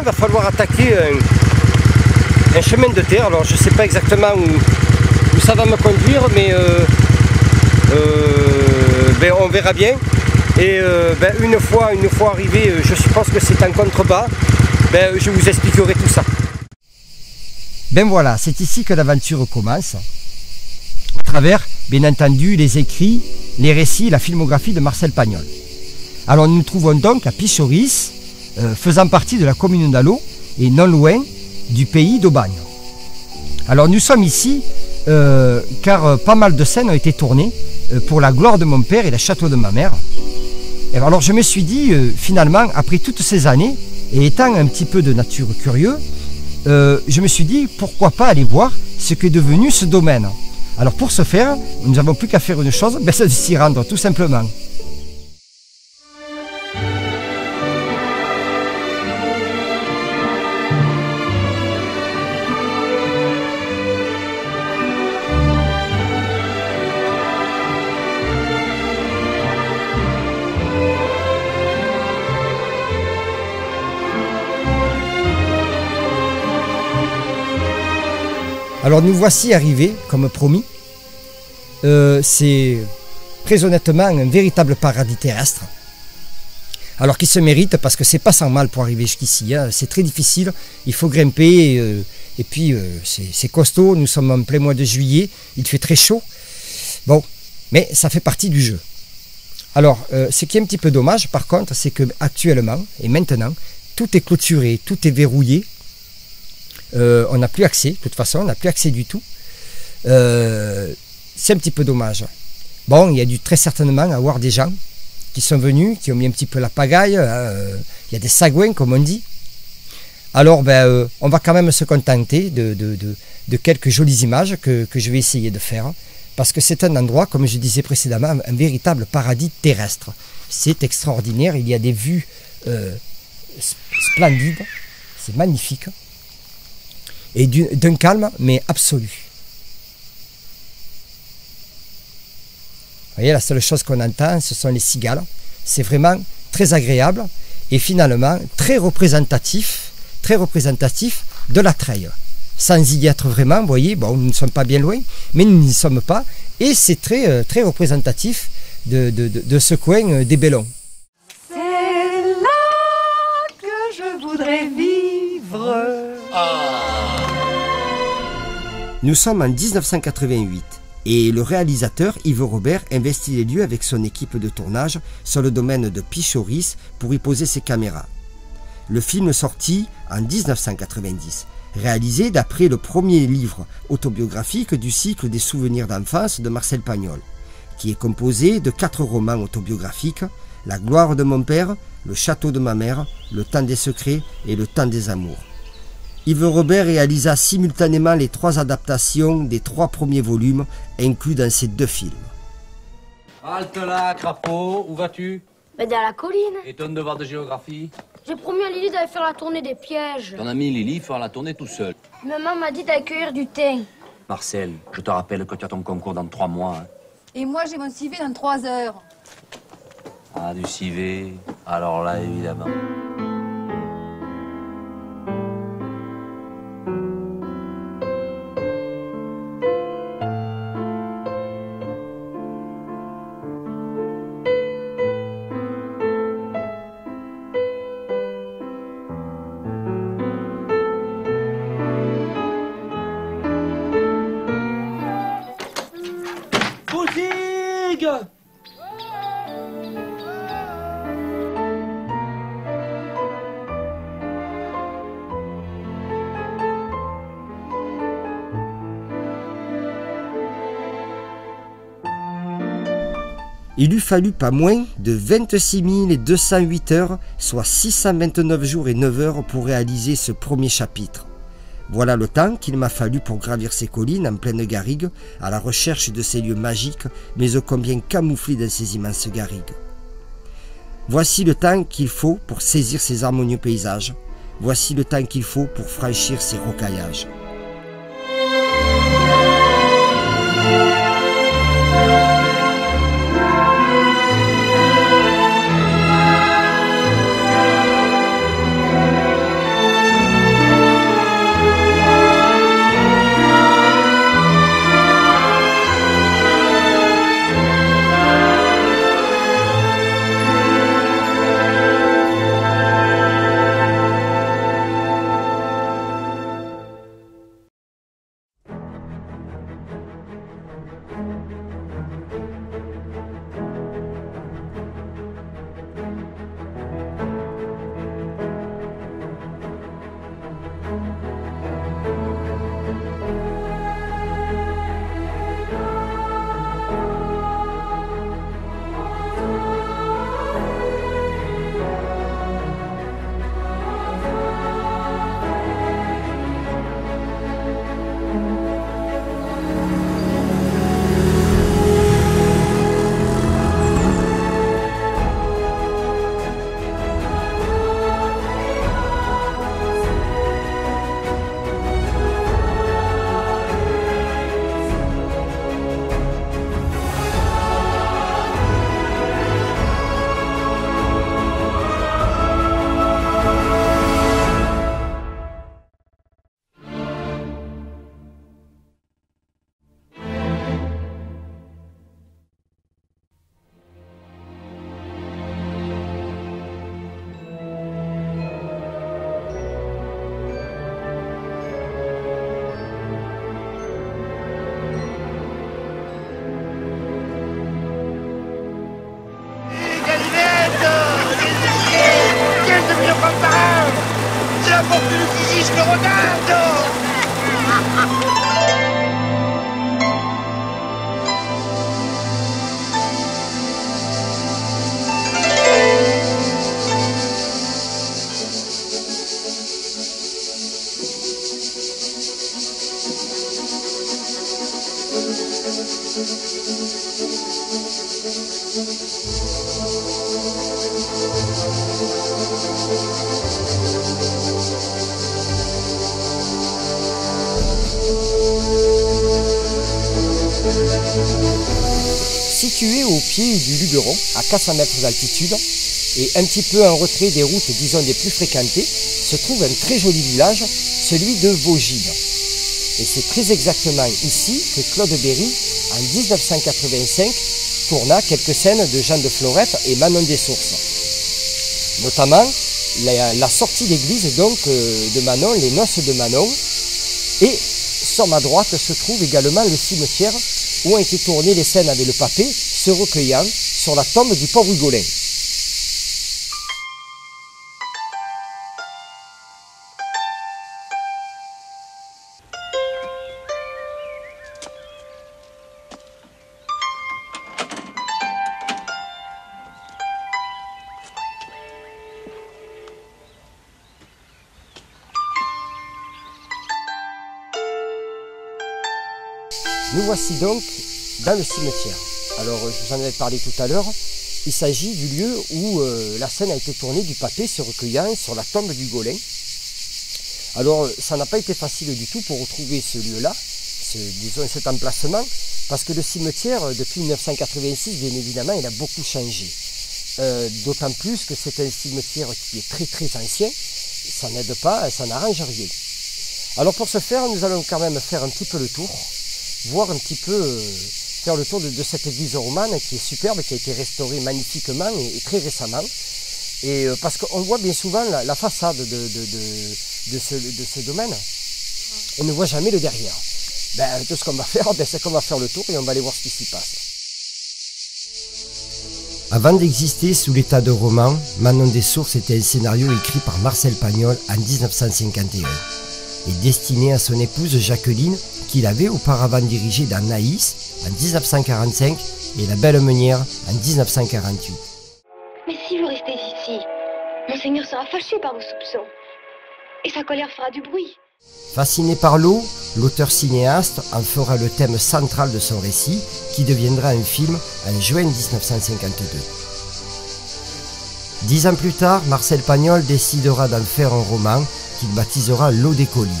Il va falloir attaquer un, chemin de terre. Alors je ne sais pas exactement où, ça va me conduire, mais euh, euh, ben, on verra bien. Et euh, ben, une, fois, une fois arrivé, je suppose que c'est un contrebas, ben, je vous expliquerai tout ça. Ben voilà, c'est ici que l'aventure commence. À travers, bien entendu, les écrits, les récits, la filmographie de Marcel Pagnol. Alors nous nous trouvons donc à Pichoris, euh, faisant partie de la commune d'Allo et non loin du pays d'Aubagne. Alors nous sommes ici euh, car euh, pas mal de scènes ont été tournées pour la gloire de mon père et le château de ma mère. Alors je me suis dit finalement après toutes ces années et étant un petit peu de nature curieux, je me suis dit pourquoi pas aller voir ce qu'est devenu ce domaine. Alors pour ce faire, nous n'avons plus qu'à faire une chose, c'est de s'y rendre tout simplement. Alors nous voici arrivés, comme promis. Euh, c'est très honnêtement un véritable paradis terrestre. Alors qui se mérite parce que c'est pas sans mal pour arriver jusqu'ici. hein. C'est très difficile, il faut grimper euh, et puis euh, c'est costaud. Nous sommes en plein mois de juillet, il fait très chaud. Bon, mais ça fait partie du jeu. Alors, ce qui est un petit peu dommage par contre, c'est que actuellement et maintenant, tout est clôturé, tout est verrouillé. Euh, on n'a plus accès, de toute façon, on n'a plus accès du tout. Euh, c'est un petit peu dommage. Bon, il y a dû très certainement avoir des gens qui sont venus, qui ont mis un petit peu la pagaille. euh, il y a des sagouins, comme on dit. Alors, ben, on va quand même se contenter de, quelques jolies images que, je vais essayer de faire. Parce que c'est un endroit, comme je disais précédemment, un véritable paradis terrestre. C'est extraordinaire, il y a des vues sp- splendides, c'est magnifique et du- d'un calme, mais absolu. Vous voyez, la seule chose qu'on entend, ce sont les cigales. C'est vraiment très agréable et finalement très représentatif, très représentatif de la treille. Sans y être vraiment, vous voyez, bon, nous ne sommes pas bien loin, mais nous n'y sommes pas. Et c'est très, euh, très représentatif de, de- de- de ce coin euh, des Bellons. C'est là que je voudrais vivre. Nous sommes en 1988 et le réalisateur Yves Robert investit les lieux avec son équipe de tournage sur le domaine de Pichoris pour y poser ses caméras. Le film sorti en 1990, réalisé d'après le premier livre autobiographique du cycle des souvenirs d'enfance de Marcel Pagnol, qui est composé de quatre romans autobiographiques La gloire de mon père, Le château de ma mère, Le temps des secrets et Le temps des amours. Yves Robert réalisa simultanément les trois adaptations des trois premiers volumes inclus dans ces deux films. Halte là, crapaud, où vas-tu? Mais dans la colline. Et ton devoir de géographie? J'ai promis à Lily d'aller faire la tournée des pièges. Ton ami Lily fera la tournée tout seul. Maman m'a dit d'aller cueillir du thym. Marcel, je te rappelle que tu as ton concours dans trois mois. hein. Et moi, j'ai mon CV dans trois heures. Ah, du civet. Alors là, évidemment. Il eût fallu pas moins de 26 208 heures, soit 629 jours et 9 heures pour réaliser ce premier chapitre. Voilà le temps qu'il m'a fallu pour gravir ces collines en pleine garrigue, à la recherche de ces lieux magiques, mais ô combien camouflés dans ces immenses garrigues. Voici le temps qu'il faut pour saisir ces harmonieux paysages. Voici le temps qu'il faut pour franchir ces rocaillages. 400 mètres d'altitude, et un petit peu en retrait des routes, disons, les plus fréquentées, se trouve un très joli village, celui de Vaugines. Et c'est très exactement ici que Claude Berry, en 1985, tourna quelques scènes de Jean de Florette et Manon des Sources. Notamment la, la sortie d'église donc euh, de Manon, les noces de Manon. Et sur ma droite se trouve également le cimetière où ont été tournées les scènes avec le papé se recueillant sur la tombe du pauvre Hugolin. Nous voici donc dans le cimetière. Alors, je vous en avais parlé tout à l'heure. Il s'agit du lieu où euh, la scène a été tournée du pâté se recueillant sur la tombe du Golin. Alors ça n'a pas été facile du tout pour retrouver ce lieu-là, ce, disons cet emplacement, parce que le cimetière, euh, depuis 1986, bien évidemment, il a beaucoup changé. Euh, D'autant plus que c'est un cimetière qui est très très ancien, ça n'aide pas, ça n'arrange rien. Alors pour ce faire, nous allons quand même faire un petit peu le tour, voir un petit peu, euh, faire le tour de, cette église romane qui est superbe, qui a été restaurée magnifiquement et, très récemment. Et euh, parce qu'on voit bien souvent la, façade de ce domaine, on ne voit jamais le derrière. Ben, tout ce qu'on va faire, ben, c'est qu'on va faire le tour et on va aller voir ce qui s'y passe. Avant d'exister sous l'état de roman, Manon des Sources était un scénario écrit par Marcel Pagnol en 1951 et destiné à son épouse Jacqueline, qu'il avait auparavant dirigé dans Naïs en 1945 et La Belle Meunière en 1948. Mais si vous restez ici, Monseigneur sera fâché par vos soupçons. Et sa colère fera du bruit. Fasciné par l'eau, l'auteur cinéaste en fera le thème central de son récit, qui deviendra un film en juin 1952. Dix ans plus tard, Marcel Pagnol décidera d'en faire un roman qu'il baptisera L'eau des collines,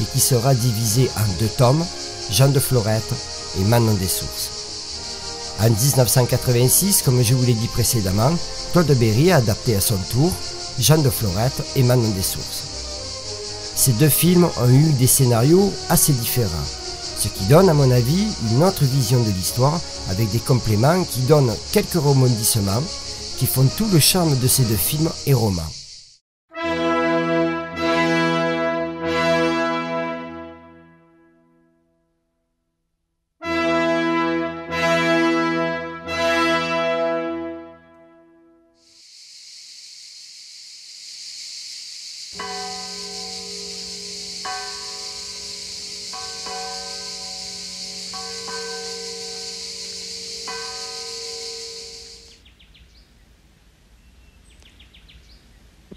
et qui sera divisé en deux tomes, Jean de Florette et Manon des Sources. En 1986, comme je vous l'ai dit précédemment, Claude Berry a adapté à son tour Jean de Florette et Manon des Sources. Ces deux films ont eu des scénarios assez différents, ce qui donne à mon avis une autre vision de l'histoire avec des compléments qui donnent quelques rebondissements qui font tout le charme de ces deux films et romans.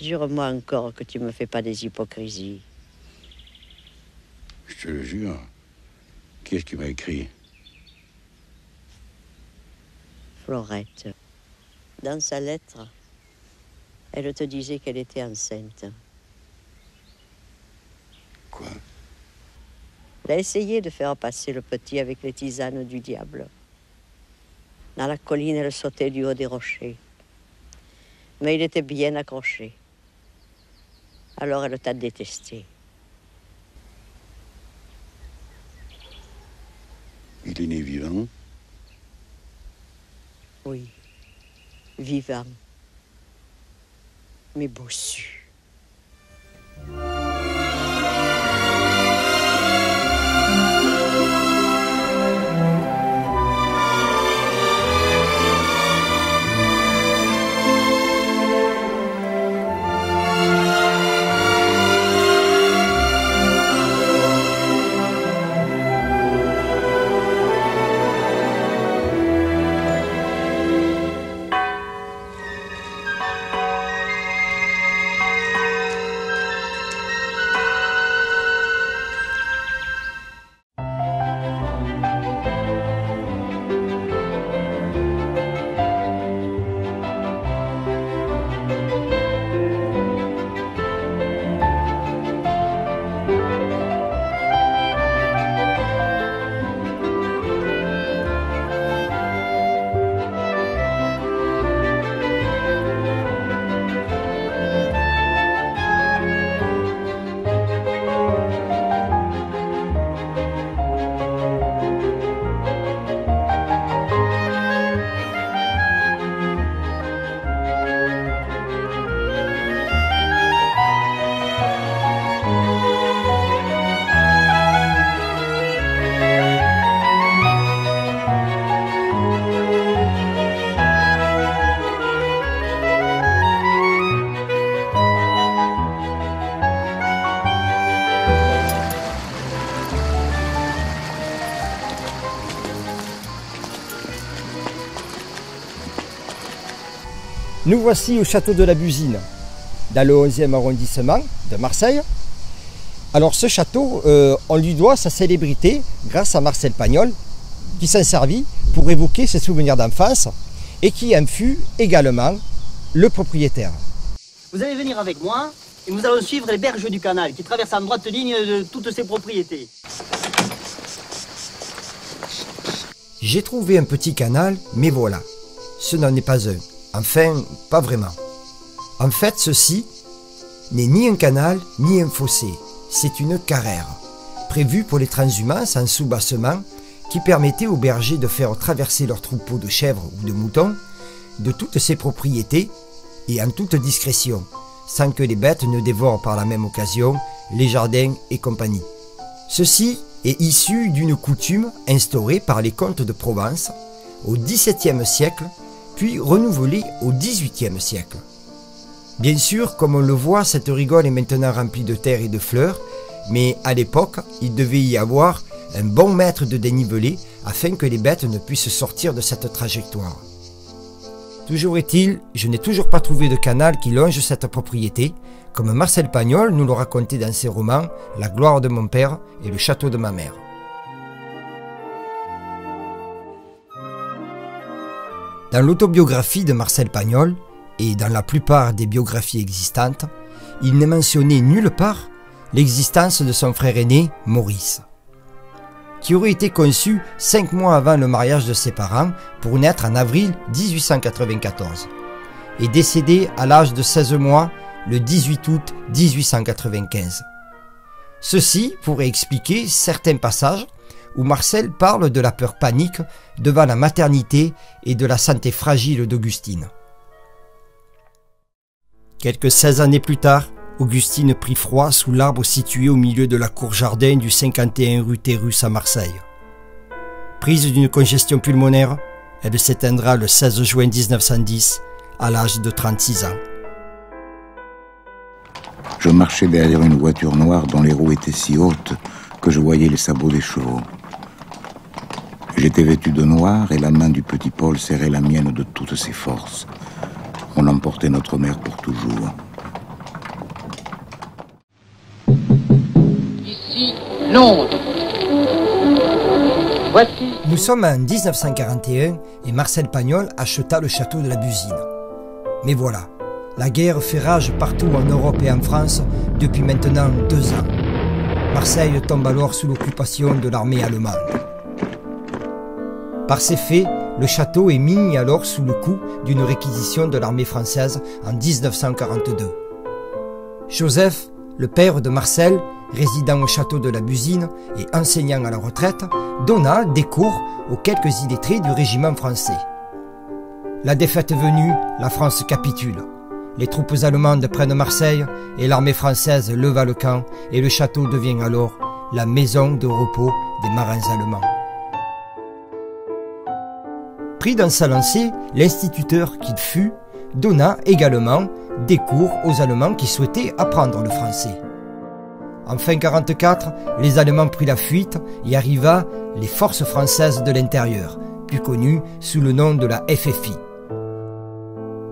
Jure-moi encore que tu me fais pas des hypocrisies. Je te le jure. Qui est-ce qui m'a écrit? Florette. Dans sa lettre, elle te disait qu'elle était enceinte. Quoi? Elle a essayé de faire passer le petit avec les tisanes du diable. Dans la colline, elle sautait du haut des rochers. Mais il était bien accroché. Alors elle t'a détesté. Il est né vivant Oui. Vivant. Mais bossu. Nous voici au château de la Busine, dans le 11e arrondissement de Marseille. Alors ce château, euh, on lui doit sa célébrité grâce à Marcel Pagnol, qui s'en servit pour évoquer ses souvenirs d'enfance et qui en fut également le propriétaire. Vous allez venir avec moi et nous allons suivre les berges du canal qui traversent en droite ligne de toutes ses propriétés. J'ai trouvé un petit canal, mais voilà, ce n'en est pas un. Enfin, pas vraiment. En fait, ceci n'est ni un canal ni un fossé, c'est une carrière, prévue pour les transhumances en sous-bassement qui permettait aux bergers de faire traverser leurs troupeaux de chèvres ou de moutons de toutes ces propriétés et en toute discrétion, sans que les bêtes ne dévorent par la même occasion les jardins et compagnie. Ceci est issu d'une coutume instaurée par les comtes de Provence au XVIIe siècle, puis renouvelée au XVIIIe siècle. Bien sûr, comme on le voit, cette rigole est maintenant remplie de terre et de fleurs, mais à l'époque, il devait y avoir un bon mètre de dénivelé afin que les bêtes ne puissent sortir de cette trajectoire. Toujours est-il, je n'ai toujours pas trouvé de canal qui longe cette propriété, comme Marcel Pagnol nous le racontait dans ses romans La gloire de mon père et Le château de ma mère. Dans l'autobiographie de Marcel Pagnol, et dans la plupart des biographies existantes, il n'est mentionné nulle part l'existence de son frère aîné, Maurice, qui aurait été conçu cinq mois avant le mariage de ses parents pour naître en avril 1894, et décédé à l'âge de 16 mois le 18 août 1895. Ceci pourrait expliquer certains passages où Marcel parle de la peur panique devant la maternité et de la santé fragile d'Augustine. Quelques 16 années plus tard, Augustine prit froid sous l'arbre situé au milieu de la cour jardin du 51 rue Terrus à Marseille. Prise d'une congestion pulmonaire, elle s'éteindra le 16 juin 1910 à l'âge de 36 ans. Je marchais derrière une voiture noire dont les roues étaient si hautes que je voyais les sabots des chevaux. J'étais vêtu de noir et la main du petit Paul serrait la mienne de toutes ses forces. On emportait notre mère pour toujours. Ici, Londres. Voici. Nous sommes en 1941 et Marcel Pagnol acheta le château de la Busine. Mais voilà, la guerre fait rage partout en Europe et en France depuis maintenant deux ans. Marseille tombe alors sous l'occupation de l'armée allemande. Par ces faits, le château est mis alors sous le coup d'une réquisition de l'armée française en 1942. Joseph, le père de Marcel, résidant au château de la Busine et enseignant à la retraite, donna des cours aux quelques illettrés du régiment français. La défaite venue, la France capitule. Les troupes allemandes prennent Marseille et l'armée française leva le camp et le château devient alors la maison de repos des marins allemands. Pris dans sa lancée, l'instituteur qu'il fut donna également des cours aux Allemands qui souhaitaient apprendre le français. En fin 44, les Allemands prirent la fuite et arriva les forces françaises de l'intérieur, plus connues sous le nom de la FFI.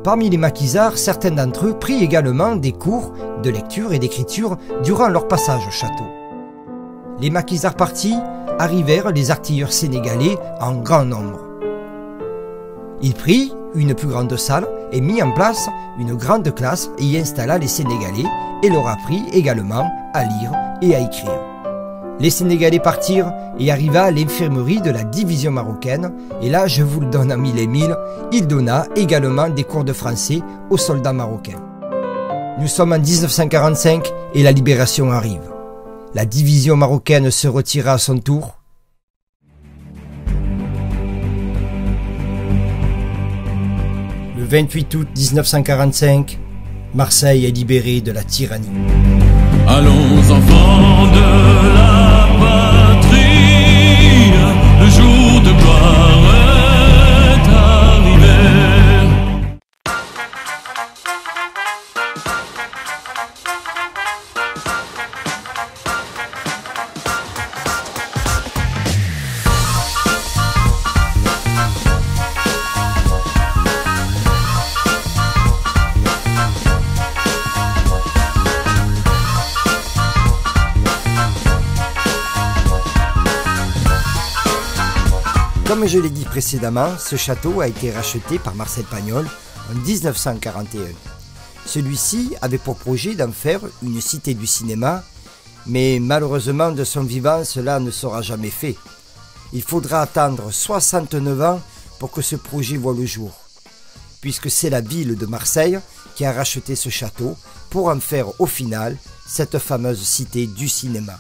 Parmi les maquisards, certains d'entre eux prirent également des cours de lecture et d'écriture durant leur passage au château. Les maquisards partis, arrivèrent les artilleurs sénégalais en grand nombre. Il prit une plus grande salle et mit en place une grande classe et y installa les Sénégalais et leur apprit également à lire et à écrire. Les Sénégalais partirent et arriva à l'infirmerie de la division marocaine et là, je vous le donne à mille et mille, il donna également des cours de français aux soldats marocains. Nous sommes en 1945 et la libération arrive. La division marocaine se retira à son tour 28 août 1945, Marseille est libérée de la tyrannie. Allons enfants de la Comme je l'ai dit précédemment, ce château a été racheté par Marcel Pagnol en 1941. Celui-ci avait pour projet d'en faire une cité du cinéma, mais malheureusement de son vivant cela ne sera jamais fait. Il faudra attendre 69 ans pour que ce projet voit le jour, puisque c'est la ville de Marseille qui a racheté ce château pour en faire au final cette fameuse cité du cinéma.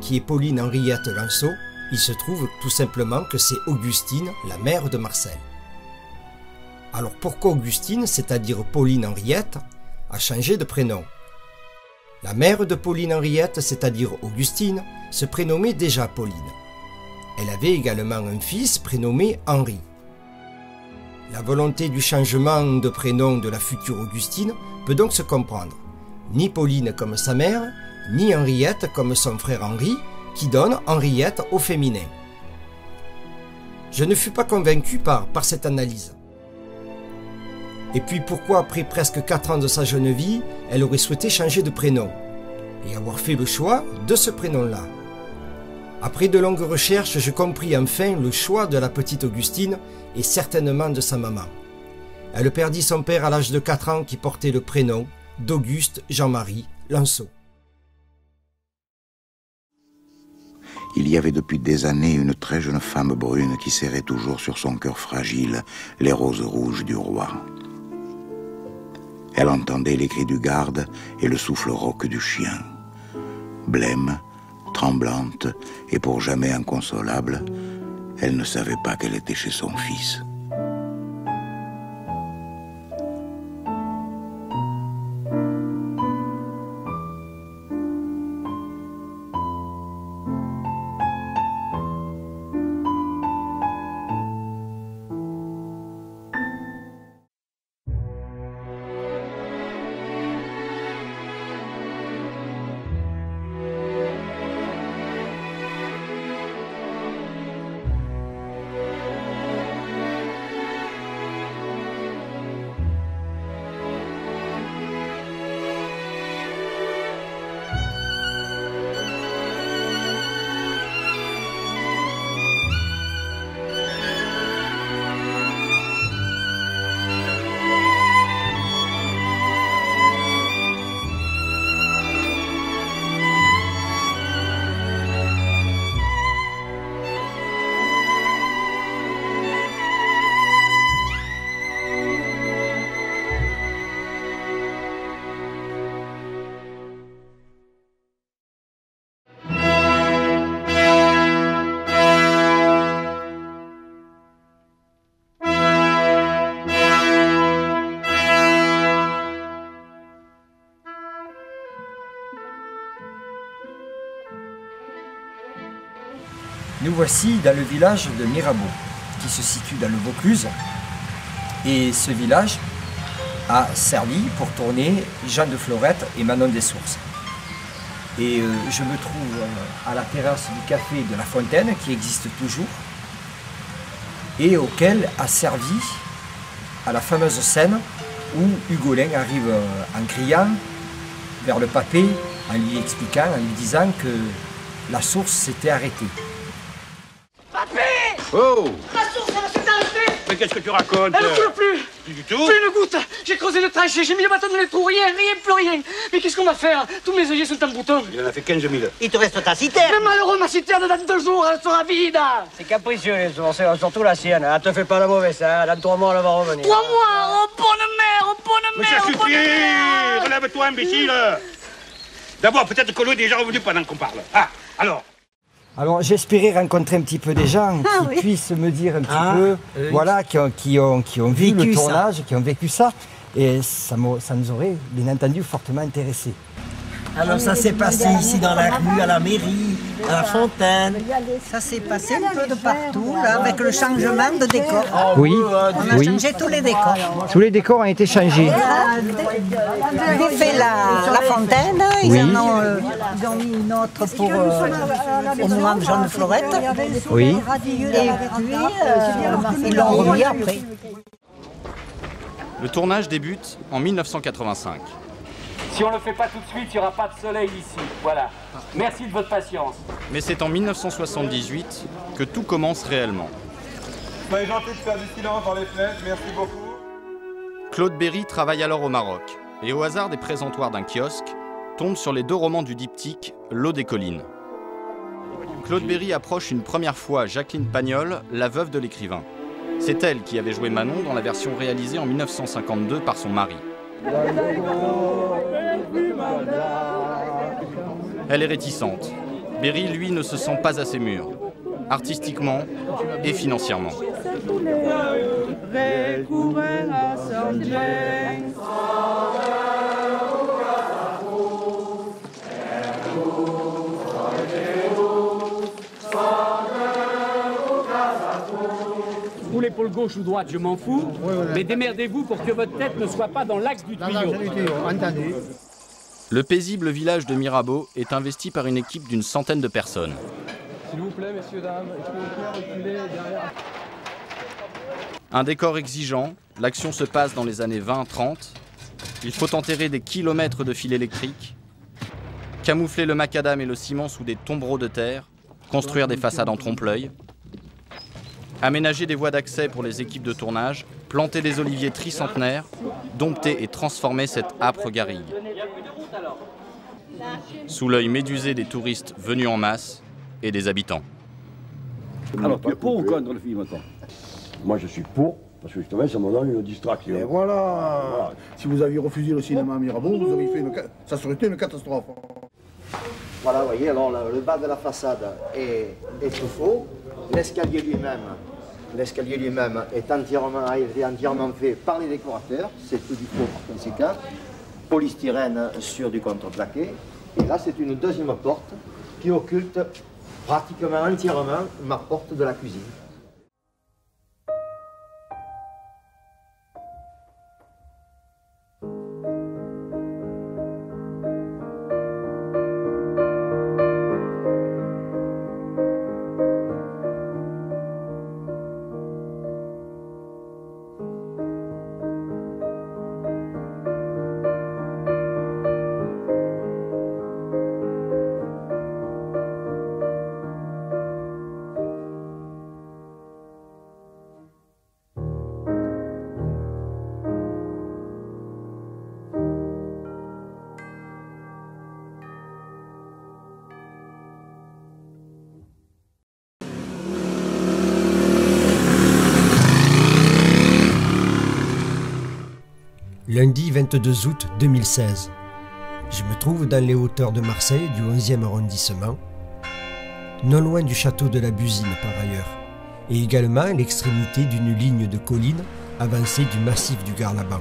Qui est Pauline Henriette Lanceau, il se trouve tout simplement que c'est Augustine, la mère de Marcel. Alors pourquoi Augustine, c'est-à-dire Pauline Henriette, a changé de prénom? La mère de Pauline Henriette, c'est-à-dire Augustine, se prénommait déjà Pauline. Elle avait également un fils prénommé Henri. La volonté du changement de prénom de la future Augustine peut donc se comprendre. Ni Pauline comme sa mère, ni Henriette comme son frère Henri, qui donne Henriette au féminin. Je ne fus pas convaincu par, par cette analyse. Et puis pourquoi, après presque 4 ans de sa jeune vie, elle aurait souhaité changer de prénom et avoir fait le choix de ce prénom-là? Après de longues recherches, je compris enfin le choix de la petite Augustine et certainement de sa maman. Elle perdit son père à l'âge de 4 ans qui portait le prénom d'Auguste Jean-Marie Lanceau. Il y avait depuis des années une très jeune femme brune qui serrait toujours sur son cœur fragile les roses rouges du roi. Elle entendait les cris du garde et le souffle rauque du chien. Blême, tremblante et pour jamais inconsolable, elle ne savait pas qu'elle était chez son fils. Voici dans le village de Mirabeau, qui se situe dans le Vaucluse. Et ce village a servi pour tourner Jean de Florette et Manon des Sources. Et euh, je me trouve euh, à la terrasse du café de la Fontaine, qui existe toujours, et auquel a servi à la fameuse scène où Hugolin arrive euh, en criant vers le papé, en lui expliquant, en lui disant que la source s'était arrêtée. Oh. Mais qu'est-ce que tu racontes Elle ne coule plus Plus. Du tout Plus une goutte. J'ai creusé le tranché, j'ai mis le bâton dans les trous, rien, rien, plus rien. Mais qu'est-ce qu'on va faire? Tous mes œillets sont en bouton. Il en a fait 15 000. Il te reste ta citerne. Mais malheureux, ma citerne, dans deux jours, elle sera vide. C'est capricieux les ours, surtout la sienne. Elle te fait pas la mauvaise, hein. Dans trois mois, elle va revenir. Trois mois? Oh, bonne mère Oh, bonne Mais mère ça oh, suffit. Relève-toi, imbécile. D'abord, peut-être que l'eau est déjà revenu pendant qu'on parle. Ah, alors Alors j'espérais rencontrer un petit peu des gens Ah qui oui. puissent me dire un petit Ah, peu, oui. voilà, qui ont, qui ont, qui ont vu Vécu le ça. tournage, qui ont vécu ça. Et ça, ça nous aurait bien entendu fortement intéressé. Alors ça s'est passé ici dans la rue, à la mairie, à la fontaine. Ça s'est passé un peu de partout, là, avec le changement de décor. Oui, On a oui. changé tous les décors. Tous les décors ont été changés. Ils ont fait la, la fontaine, ils, Oui. en ont, euh, ils ont mis une autre pour, euh, au moment de Jean de Florette. Oui. Et puis, euh, ils l'ont remis après. Le tournage débute en 1985. Si on ne le fait pas tout de suite, il n'y aura pas de soleil ici. Voilà. Merci de votre patience. Mais c'est en 1978 que tout commence réellement. Soyez gentil de faire du silence dans les fenêtres, merci beaucoup. Claude Berry travaille alors au Maroc et au hasard des présentoirs d'un kiosque, tombe sur les deux romans du diptyque L'eau des collines. Claude Berry approche une première fois Jacqueline Pagnol, la veuve de l'écrivain. C'est elle qui avait joué Manon dans la version réalisée en 1952 par son mari. Elle est réticente. Berry, lui, ne se sent pas assez mûr, artistiquement et financièrement. L'épaule gauche ou droite, je m'en fous. Mais démerdez-vous pour que votre tête ne soit pas dans l'axe du tuyau. Le paisible village de Mirabeau est investi par une équipe d'une centaine de personnes. S'il vous plaît, messieurs, dames, reculer derrière? Un décor exigeant, l'action se passe dans les années 20-30. Il faut enterrer des kilomètres de fils électriques, camoufler le macadam et le ciment sous des tombereaux de terre, construire des façades en trompe-l'œil, aménager des voies d'accès pour les équipes de tournage, planter des oliviers tricentenaires, dompter et transformer cette âpre garrigue. Sous l'œil médusé des touristes venus en masse et des habitants. Alors, tu es pour ou contre le film, toi? Moi, je suis pour, parce que justement, ça me donne une distraction. Et voilà. Si vous aviez refusé le cinéma à Mirabeau, vous auriez fait une... ça serait été une catastrophe. Voilà, vous voyez, alors le, le bas de la façade est, est tout faux. L'escalier lui-même, l'escalier lui-même est entièrement, a été entièrement fait par les décorateurs. C'est tout du faux par conséquent. Polystyrène sur du contreplaqué. Et là, c'est une deuxième porte qui occulte pratiquement entièrement ma porte de la cuisine. 22 août 2016. Je me trouve dans les hauteurs de Marseille, du 11e arrondissement, non loin du château de la Busine par ailleurs, et également à l'extrémité d'une ligne de collines avancée du massif du Garlaban.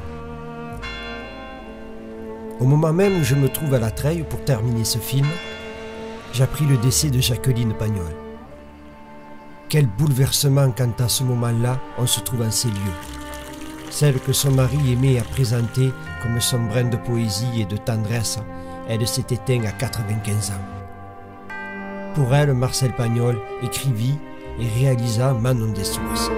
Au moment même où je me trouve à la treille pour terminer ce film, j'appris le décès de Jacqueline Pagnol. Quel bouleversement quand à ce moment-là on se trouve en ces lieux celle que son mari aimait à présenter comme son brin de poésie et de tendresse, elle s'est éteinte à 95 ans. Pour elle, Marcel Pagnol écrivit et réalisa Manon des Sources.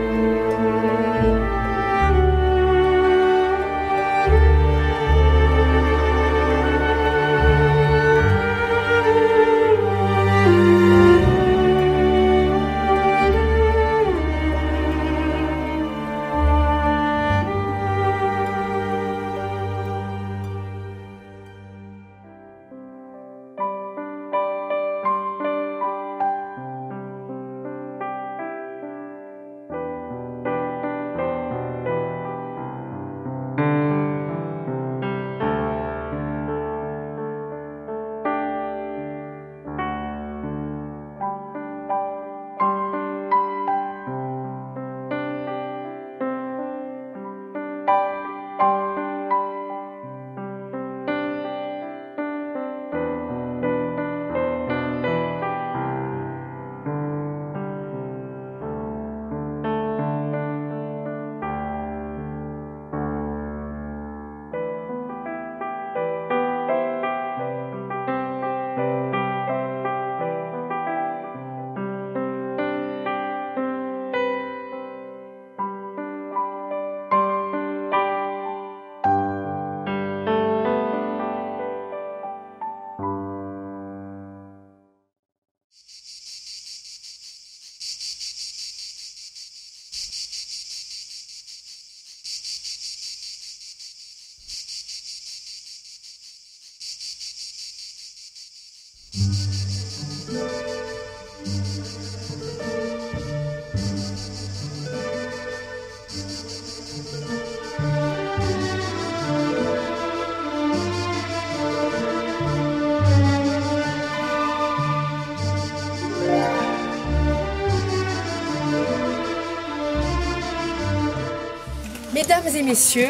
Et messieurs,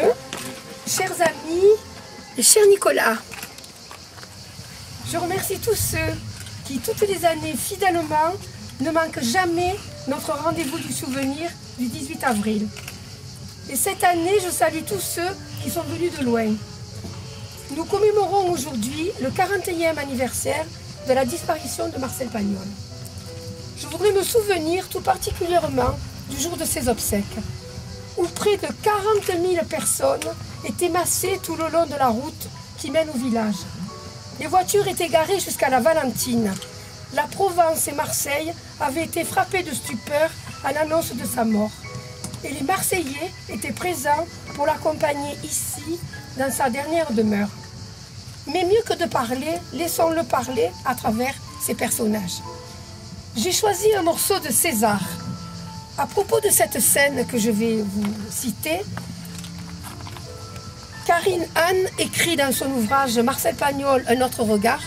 chers amis et cher Nicolas, je remercie tous ceux qui, toutes les années, fidèlement, ne manquent jamais notre rendez-vous du souvenir du 18 avril. Et cette année, je salue tous ceux qui sont venus de loin. Nous commémorons aujourd'hui le 41e anniversaire de la disparition de Marcel Pagnol. Je voudrais me souvenir tout particulièrement du jour de ses obsèques, près de 40 000 personnes étaient massées tout le long de la route qui mène au village. Les voitures étaient garées jusqu'à la Valentine. La Provence et Marseille avaient été frappées de stupeur à l'annonce de sa mort. Et les Marseillais étaient présents pour l'accompagner ici, dans sa dernière demeure. Mais mieux que de parler, laissons-le parler à travers ses personnages. J'ai choisi un morceau de César. À propos de cette scène que je vais vous citer, Karine Anne écrit dans son ouvrage Marcel Pagnol, Un autre regard,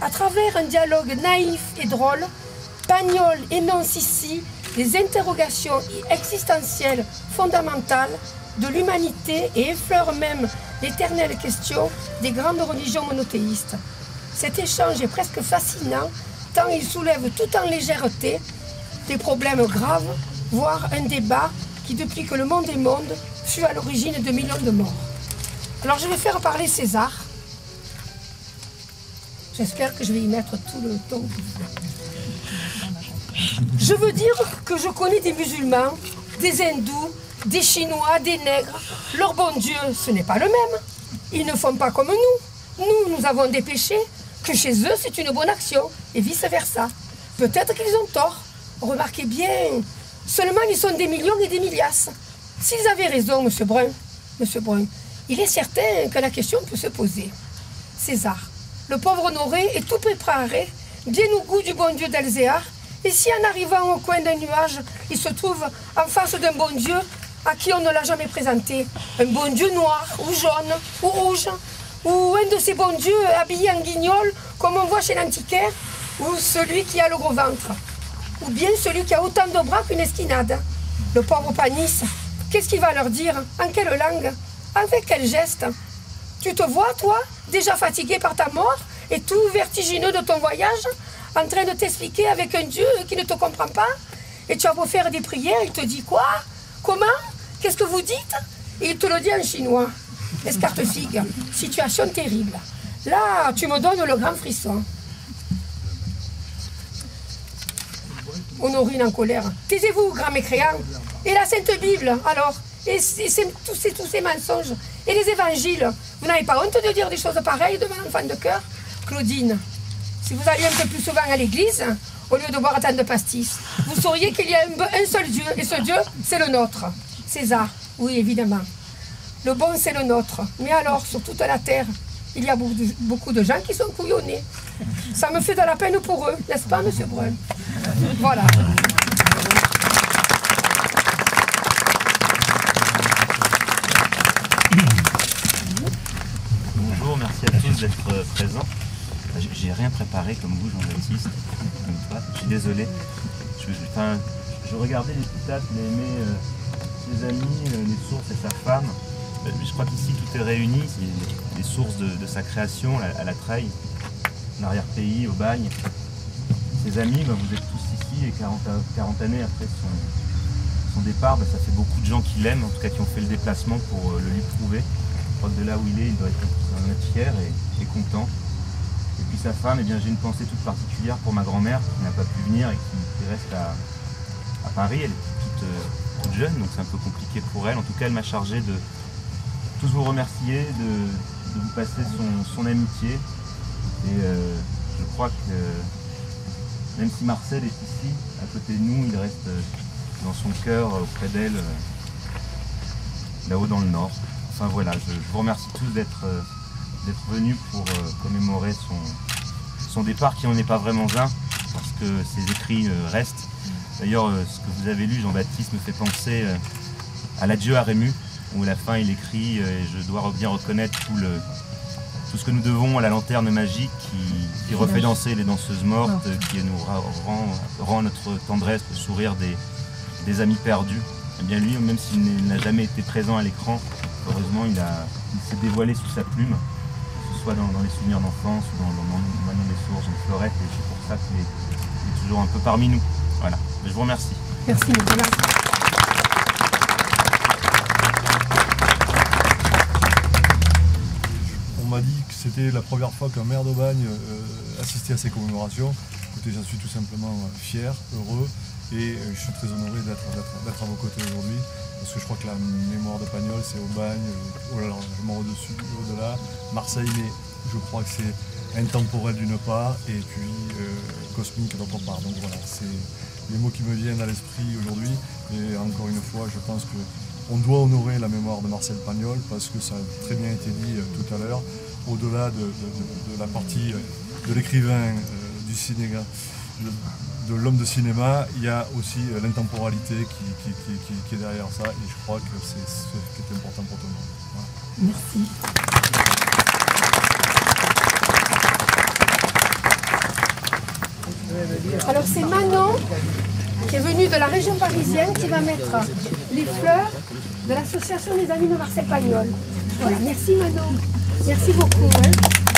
à travers un dialogue naïf et drôle, Pagnol énonce ici les interrogations existentielles fondamentales de l'humanité et effleure même l'éternelle question des grandes religions monothéistes. Cet échange est presque fascinant tant il soulève tout en légèreté des problèmes graves, voire un débat qui, depuis que le monde est monde, fut à l'origine de millions de morts. Alors je vais faire parler César. J'espère que je vais y mettre tout le temps. Je veux dire que je connais des musulmans, des hindous, des chinois, des nègres. Leur bon Dieu, ce n'est pas le même. Ils ne font pas comme nous. Nous, nous avons des péchés, que chez eux, c'est une bonne action, et vice-versa. Peut-être qu'ils ont tort. Remarquez bien, seulement ils sont des millions et des milliards. S'ils avaient raison, Monsieur Brun, Monsieur Brun, il est certain que la question peut se poser. César, le pauvre Honoré est tout préparé, bien au goût du bon Dieu d'Alzéar, et si en arrivant au coin d'un nuage, il se trouve en face d'un bon Dieu à qui on ne l'a jamais présenté, un bon Dieu noir, ou jaune, ou rouge, ou un de ces bons dieux habillés en guignol, comme on voit chez l'antiquaire, ou celui qui a le gros ventre, ou bien celui qui a autant de bras qu'une esquinade. Le pauvre Panis, qu'est-ce qu'il va leur dire En quelle langue Avec quel geste Tu te vois, toi, déjà fatigué par ta mort et tout vertigineux de ton voyage, en train de t'expliquer avec un Dieu qui ne te comprend pas Et tu as beau faire des prières, il te dit quoi Comment Qu'est-ce que vous dites Et il te le dit en chinois. Escartefigue, situation terrible. Là, tu me donnes le grand frisson. Honorine en colère. Taisez-vous, grand mécréant. Et la Sainte Bible, alors Et tous, ces, tous ces mensonges Et les évangiles Vous n'avez pas honte de dire des choses pareilles devant un enfant de cœur Claudine, si vous alliez un peu plus souvent à l'église, au lieu de boire tant de pastis, vous sauriez qu'il y a un seul Dieu, et ce Dieu, c'est le nôtre. César, oui, évidemment. Le bon, c'est le nôtre. Mais alors, sur toute la terre, il y a beaucoup de, gens qui sont couillonnés. Ça me fait de la peine pour eux, n'est-ce pas, Monsieur Brun? Voilà. Bonjour, merci à tous d'être présents. J'ai- J'ai rien préparé comme vous, Jean-Baptiste. Je suis désolé. Je, enfin, je regardais les citates, mais aimé ses amis, euh, les sources et sa femme. Euh, Je crois qu'ici tout est réuni. Les sources de, sa création à la Treille, en arrière-pays, au bagne. Ses amis, bah, vous êtes tous ici et 40, a- 40 années après son, départ, bah, ça fait beaucoup de gens qui l'aiment, en tout cas qui ont fait le déplacement pour euh, le lui prouver. Je crois que de là où il est, il doit être, fier et, content. Et puis sa femme, eh j'ai une pensée toute particulière pour ma grand-mère qui n'a pas pu venir et qui, reste à, à Paris. Elle est toute, euh, toute jeune, donc c'est un peu compliqué pour elle. En tout cas, elle m'a chargé de tous vous remercier, de, de vous passer son, amitié. Et euh, je crois que même si Marcel est ici, à côté de nous, il reste euh, dans son cœur, euh, auprès d'elle, là-haut dans le nord. Enfin voilà, je, vous remercie tous d'être venus pour commémorer son, son départ, qui n'en est pas vraiment un, parce que ses écrits restent. D'ailleurs, ce que vous avez lu, Jean-Baptiste, me fait penser à l'adieu à Rému, où à la fin il écrit euh, et je dois bien reconnaître tout, le, tout ce que nous devons à la lanterne magique qui, qui refait danser les danseuses mortes, euh, qui nous rend, rend notre tendresse, le sourire des, des amis perdus. eh bien lui, même s'il n'a jamais été présent à l'écran, heureusement il, il s'est dévoilé sous sa plume, que ce soit dans, dans les souvenirs d'enfance ou dans, dans, Manon des Sources, dans Fleurette, et c'est pour ça qu'il est, est toujours un peu parmi nous. Voilà, je vous remercie. Merci, Nicolas. M'a dit que c'était la première fois qu'un maire d'Aubagne euh, assistait à ces commémorations. Écoutez, j'en suis tout simplement euh, fier, heureux et euh, je suis très honoré d'être à vos côtés aujourd'hui parce que je crois que la mémoire de Pagnol, c'est Aubagne, oh là m'en au-dessus, au-delà, Marseille, mais je crois que c'est intemporel d'une part et puis cosmique d'autre part. Donc voilà, c'est les mots qui me viennent à l'esprit aujourd'hui et encore une fois, je pense que on doit honorer la mémoire de Marcel Pagnol parce que ça a très bien été dit euh, tout à l'heure. Au-delà de, la partie euh, de l'écrivain, euh, du cinéma, de, l'homme de cinéma, il y a aussi l'intemporalité qui, est derrière ça et je crois que c'est ce qui est important pour tout le monde. Merci. Alors c'est Manon qui est venue de la région parisienne qui va mettre les fleurs de l'association des amis de Marcel Pagnol. Voilà, merci Manon. Merci beaucoup. hein.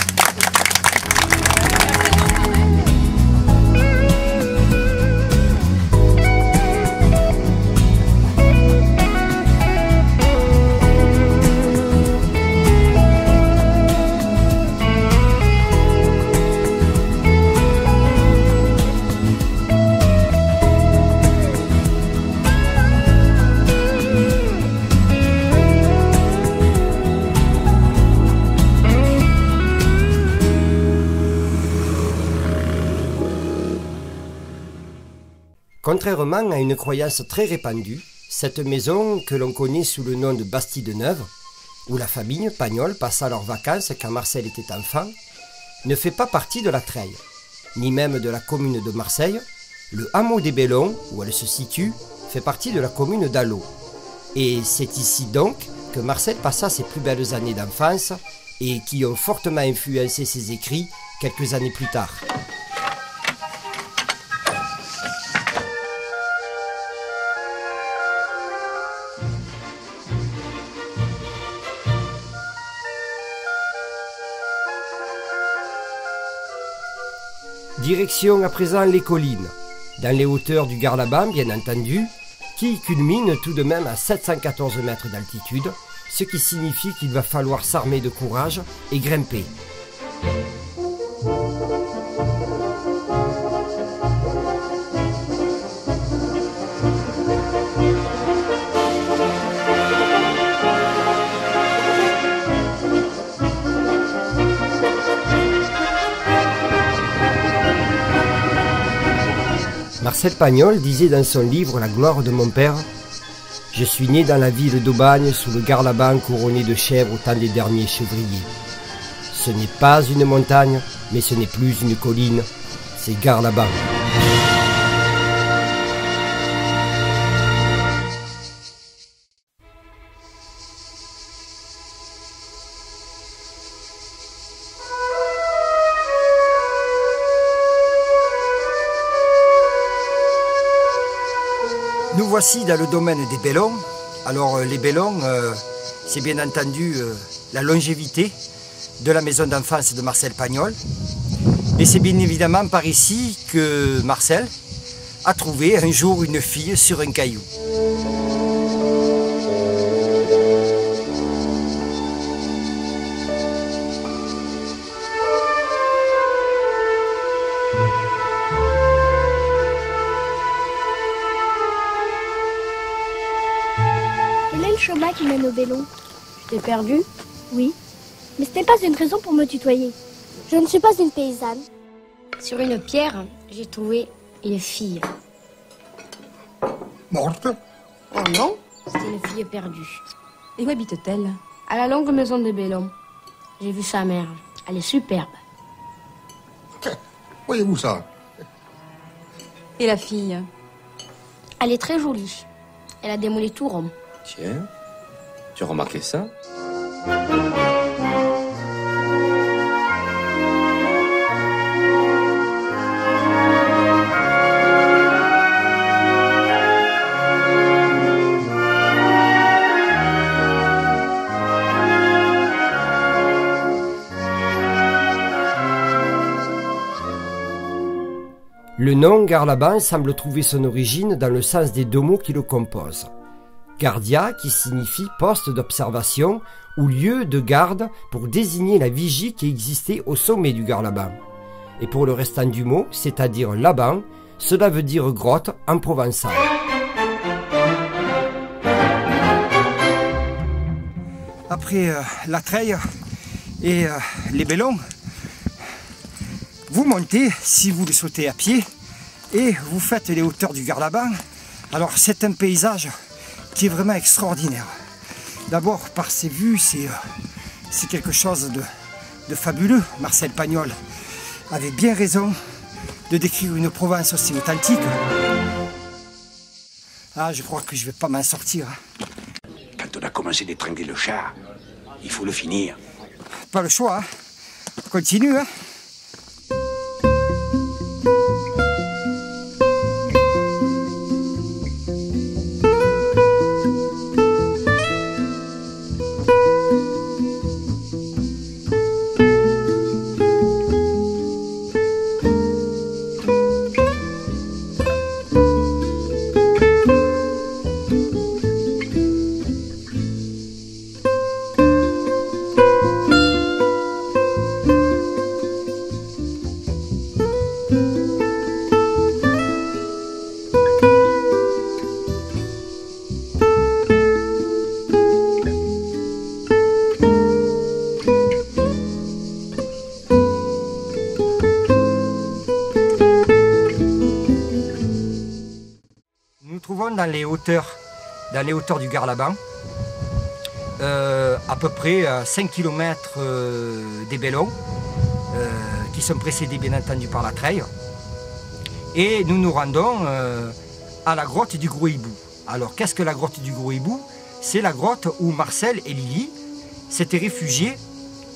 Contrairement à une croyance très répandue, cette maison, que l'on connaît sous le nom de Bastide Neuve, où la famille Pagnol passa leurs vacances quand Marcel était enfant, ne fait pas partie de la Treille, ni même de la commune de Marseille. Le hameau des Bellons, où elle se situe, fait partie de la commune d'Allo. Et c'est ici donc que Marcel passa ses plus belles années d'enfance et qui ont fortement influencé ses écrits quelques années plus tard. Direction à présent les collines, dans les hauteurs du Garlaban bien entendu, qui culmine tout de même à 714 mètres d'altitude, ce qui signifie qu'il va falloir s'armer de courage et grimper. Marcel Pagnol disait dans son livre La gloire de mon père Je suis né dans la ville d'Aubagne sous le Garlaban couronné de chèvres au temps des derniers chevriers. Ce n'est pas une montagne, mais ce n'est plus une colline, c'est Garlaban. Voici dans le domaine des bellons. Alors euh, les bellons, euh, c'est bien entendu euh, la longévité de la maison d'enfance de Marcel Pagnol. Et c'est bien évidemment par ici que Marcel a trouvé un jour une fille sur un caillou. Vélo Je t'ai perdu Oui. Mais ce n'est pas une raison pour me tutoyer. Je ne suis pas une paysanne. Sur une pierre, j'ai trouvé une fille. Morte Oh non, c'était une fille perdue. Et où habite-t-elle? À la longue maison de Bellon. J'ai vu sa mère. Elle est superbe. Voyez-vous ça? Et la fille? Elle est très jolie. Elle a des mollets tout ronds. Tiens, tu as remarqué ça Le nom Garlaban semble trouver son origine dans le sens des deux mots qui le composent. Gardia qui signifie poste d'observation ou lieu de garde pour désigner la vigie qui existait au sommet du Garlaban. Et pour le restant du mot, c'est-à-dire Laban, cela veut dire grotte en provençal. Après euh, la treille et euh, les bellons, vous montez, si vous le souhaitez à pied, et vous faites les hauteurs du Garlaban. Alors c'est un paysage qui est vraiment extraordinaire. D'abord par ses vues, c'est euh, quelque chose de, de fabuleux. Marcel Pagnol avait bien raison de décrire une Provence aussi authentique. Ah, je crois que je vais pas m'en sortir. hein. Quand on a commencé d'étrangler le chat, il faut le finir. Pas le choix. hein. Continue. Hein. Dans les hauteurs, du Garlaban, euh, à peu près à 5 km des Bellons, euh, qui sont précédés bien entendu par la treille. Et nous nous rendons euh, à la grotte du Gros Hibou. Alors qu'est-ce que la grotte du Gros Hibou? C'est la grotte où Marcel et Lily s'étaient réfugiés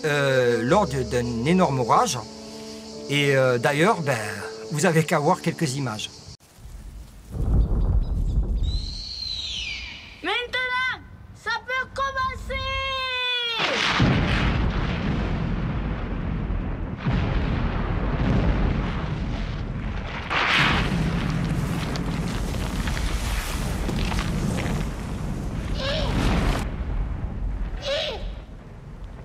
euh, lors d'un énorme orage. Et euh, d'ailleurs, ben, vous avez qu'à voir quelques images. Maintenant, ça peut commencer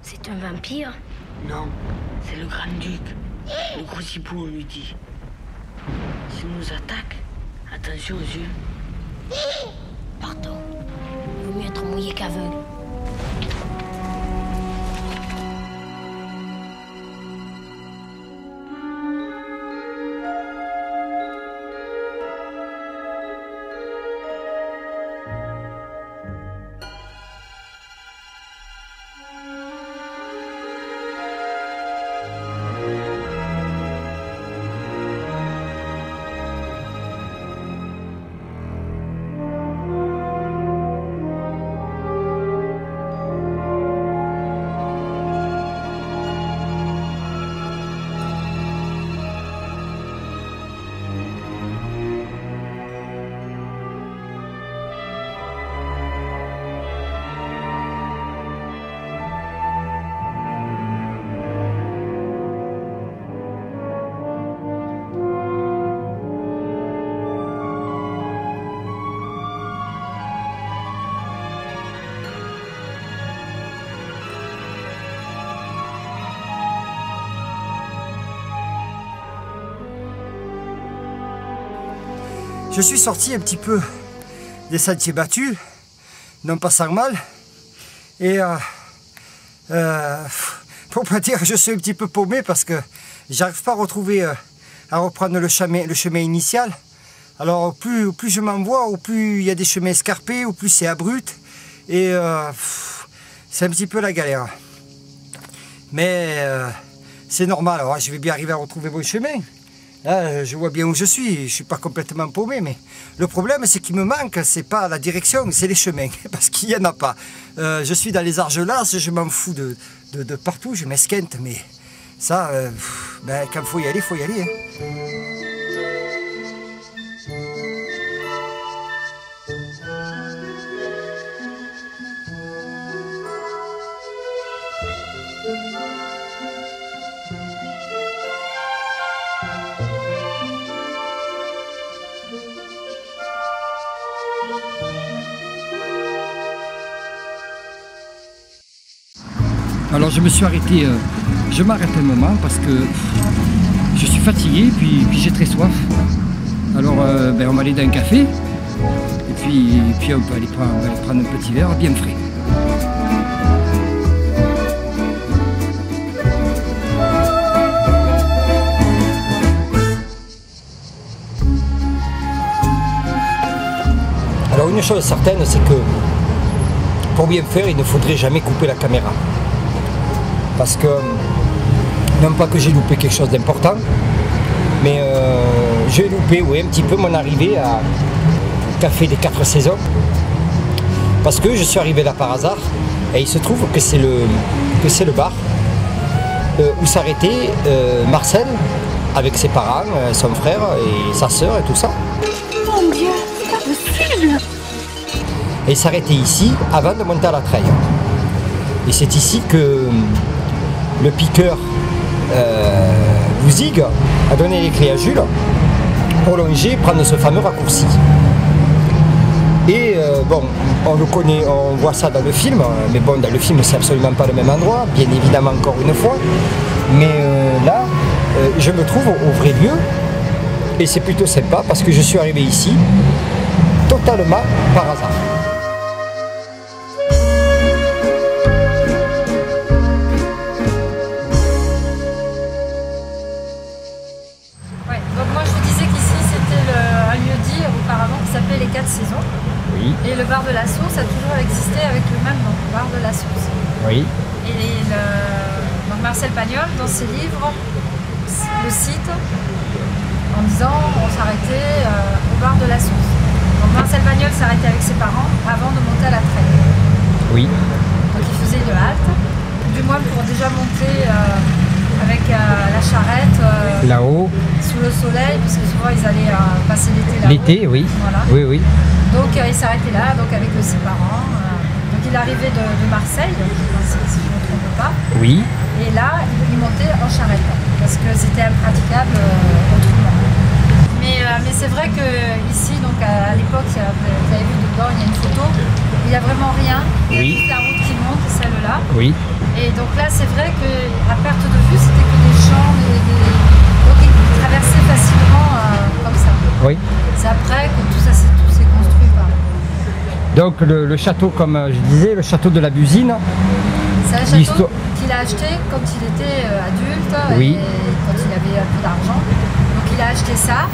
C'est un vampire Non, c'est le grand-duc. On lui dit. S'il nous attaque, attention aux yeux. Pardon. Il vaut mieux être mouillé qu'aveugle. Je suis sorti un petit peu des sentiers battus, non pas sans mal. Et euh, euh, pour pas dire que je suis un petit peu paumé parce que j'arrive pas à retrouver, euh, à reprendre le chemin, initial. Alors plus, plus je m'envoie, au plus il y a des chemins escarpés, au plus c'est abrupt. Et c'est un petit peu la galère. Mais c'est normal, alors, je vais bien arriver à retrouver mon chemin. Euh, je vois bien où je suis, je suis pas complètement paumé, mais le problème, c'est qu'il me manque, c'est pas la direction, c'est les chemins, parce qu'il y en a pas. Euh, je suis dans les argelas, je m'en fous de, de, partout, je m'esquinte, mais ça, euh, ben, quand il faut y aller, il faut y aller. hein. Je me suis arrêté, euh, je m'arrête un moment parce que je suis fatigué puis, j'ai très soif. Alors euh, ben, on va aller dans un café et puis, on peut aller prendre un petit verre bien frais. Alors une chose certaine, c'est que pour bien faire, il ne faudrait jamais couper la caméra. Parce que, non pas que j'ai loupé quelque chose d'important, mais euh, j'ai loupé oui, un petit peu mon arrivée à Café des Quatre Saisons. Parce que je suis arrivé là par hasard, et il se trouve que c'est le, que c'est le bar euh, où s'arrêtait euh, Marcel avec ses parents, son frère et sa sœur et tout ça. Mon Dieu, c'est pas possible Et s'arrêtait ici avant de monter à la treille. Et c'est ici que le piqueur euh, a donné les clés à Jules pour longer, prendre ce fameux raccourci. Et euh, bon, on le connaît, on voit ça dans le film, mais bon, dans le film, c'est absolument pas le même endroit, bien évidemment, encore une fois. Mais euh, là, euh, je me trouve au, au vrai lieu, et c'est plutôt sympa parce que je suis arrivé ici totalement par hasard. Oui. Et les- le- donc Marcel Pagnol, dans ses livres, le cite en disant on s'arrêtait euh, au bar de la Source. Donc Marcel Pagnol s'arrêtait avec ses parents avant de monter à la traîne. Oui. Donc il faisait une halte, du moins pour déjà monter euh, avec euh, la charrette Là-haut, sous le soleil, parce que souvent ils allaient passer l'été là-haut. l'été, oui. Voilà. Oui, oui. Donc il s'arrêtait là, donc avec ses parents. Arrivait de, de Marseille, si, si je ne me trompe pas. Oui. Et là, il, montait en charrette, parce que c'était impraticable euh, autrement. Mais, euh, mais c'est vrai que ici, donc à, à l'époque, vous avez vu dedans, il y a une photo, il n'y a vraiment rien. Il y a Oui. la route qui monte, celle-là. Oui. Et donc là, c'est vrai qu'à perte de vue, c'était que des champs, des, des- donc ils traversaient facilement euh, comme ça. Oui. C'est après que tout ça s'est Donc le, le château, comme euh, je disais, le château de la Busine. C'est un château qu'il a acheté quand il était euh, adulte Oui. et quand il avait un peu d'argent. Donc il a acheté ça.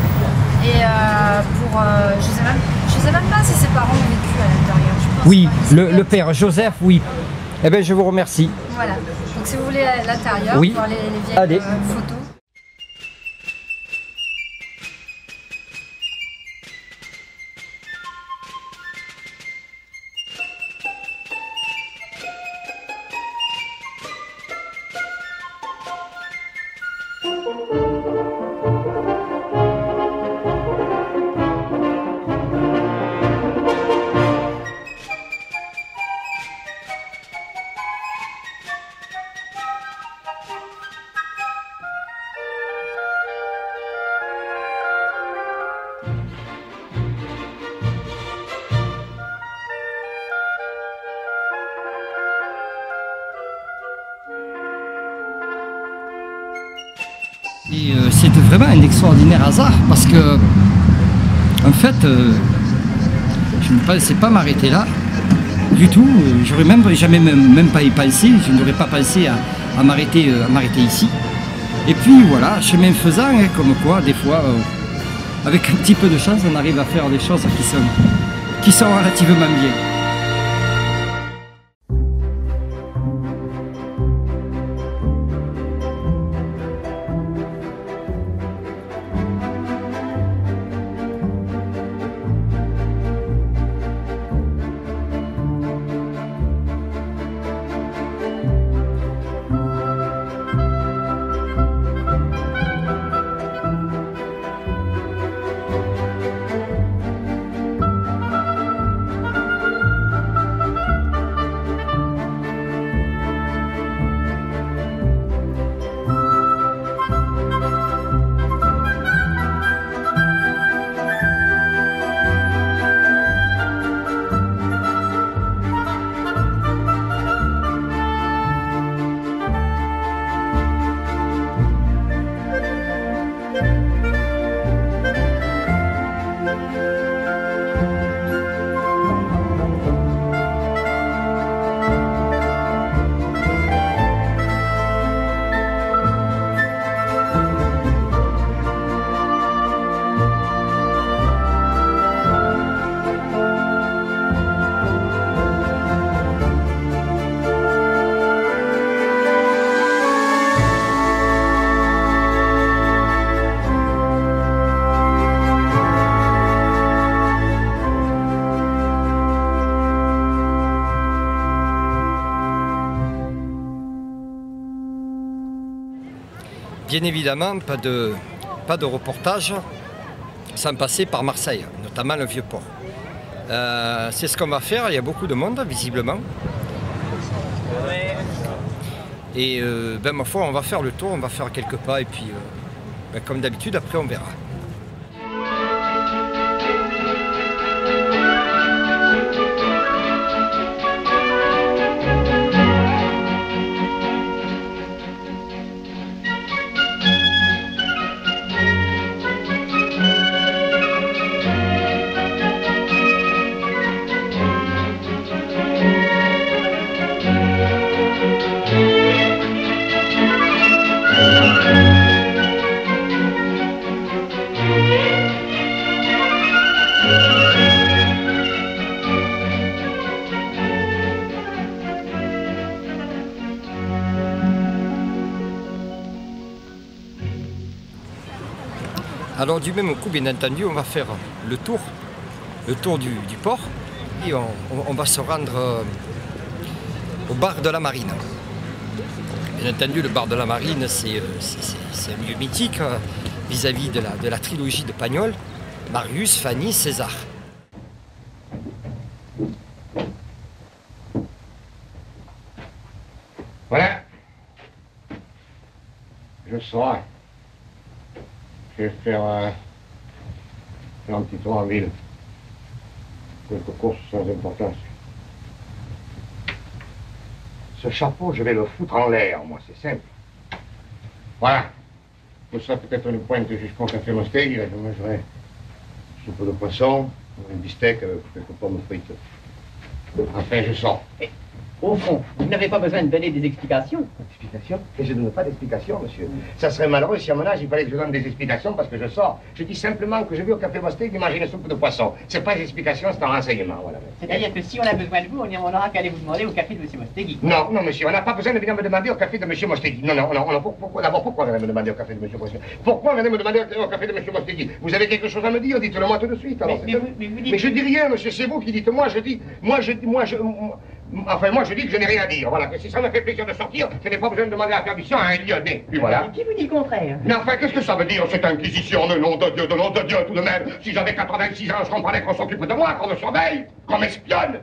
Et euh, pour. euh, je ne sais, même- je sais même pas si ses parents ont vécu à l'intérieur. Oui, le, le père Joseph, oui. Eh bien, je vous remercie. Voilà. Donc si vous voulez à l'intérieur, Oui. voir les, les vieilles Allez. euh, photos. Vraiment un extraordinaire hasard parce que, en fait, euh, je ne pensais pas m'arrêter là du tout. J'aurais même jamais même, même pas y pensé. Je n'aurais pas pensé à, à m'arrêter euh, ici. Et puis voilà, chemin faisant, hein, comme quoi, des fois, euh, avec un petit peu de chance, on arrive à faire des choses qui sont, qui sont relativement bien. Bien évidemment, pas de, reportage sans passer par Marseille, notamment le Vieux-Port. Euh, c'est ce qu'on va faire, il y a beaucoup de monde visiblement. Et euh, ben, ma foi, on va faire le tour, on va faire quelques pas et puis euh, ben, comme d'habitude, après on verra. Alors du même coup, bien entendu, on va faire le tour, le tour du, port et on, va se rendre euh, au bar de la Marine. Bien entendu, le bar de la Marine, c'est euh, un lieu mythique euh, vis-à-vis de, la, trilogie de Pagnol, Marius, Fanny, César. Voilà. Je sors. Je vais faire, euh, faire un petit tour en ville. Quelques courses sans importance. Ce chapeau, je vais le foutre en l'air, moi, c'est simple. Voilà. Vous serez peut-être une pointe jusqu'au café Mostégue, je mangerai soupe de poisson, un bistec avec quelques pommes frites. Enfin, je sors. Au fond, vous n'avez pas besoin de donner des explications. Explication Et je ne donne pas d'explication, monsieur. Ça serait malheureux si à mon âge, il fallait que je donne des explications parce que je sors. Je dis simplement que je vais au café et manger une soupe de poisson. C'est pas une explication, c'est un renseignement, voilà. C'est-à-dire que si on a besoin de vous, on n'aura qu'à aller vous demander au café de M. Mostegui. Non, non, monsieur, on n'a pas besoin de venir me demander au café de monsieur Mostegui. Non, non, non, pour- pourquoi, d'abord, pourquoi venez me demander au café de monsieur Mostegui? Pourquoi venez me demander au café de monsieur Mostegui? Vous avez quelque chose à me dire, dites-le moi tout de suite. alors, Mais- mais vous- mais vous dites- Mais je dis rien, monsieur, c'est vous qui dites. Moi, je dis, moi, je dis, moi, je... moi- Enfin, moi, je dis que je n'ai rien à dire. Voilà, que si ça me fait plaisir de sortir, je n'ai pas besoin de demander la permission à un lyonnais. Puis voilà. Qui vous dit le contraire? Mais enfin, qu'est-ce que ça veut dire, cette inquisition de nom de Dieu, de nom de Dieu, tout de même? Si j'avais 86 ans, je comprenais qu'on s'occupe de moi, qu'on me surveille, qu'on m'espionne.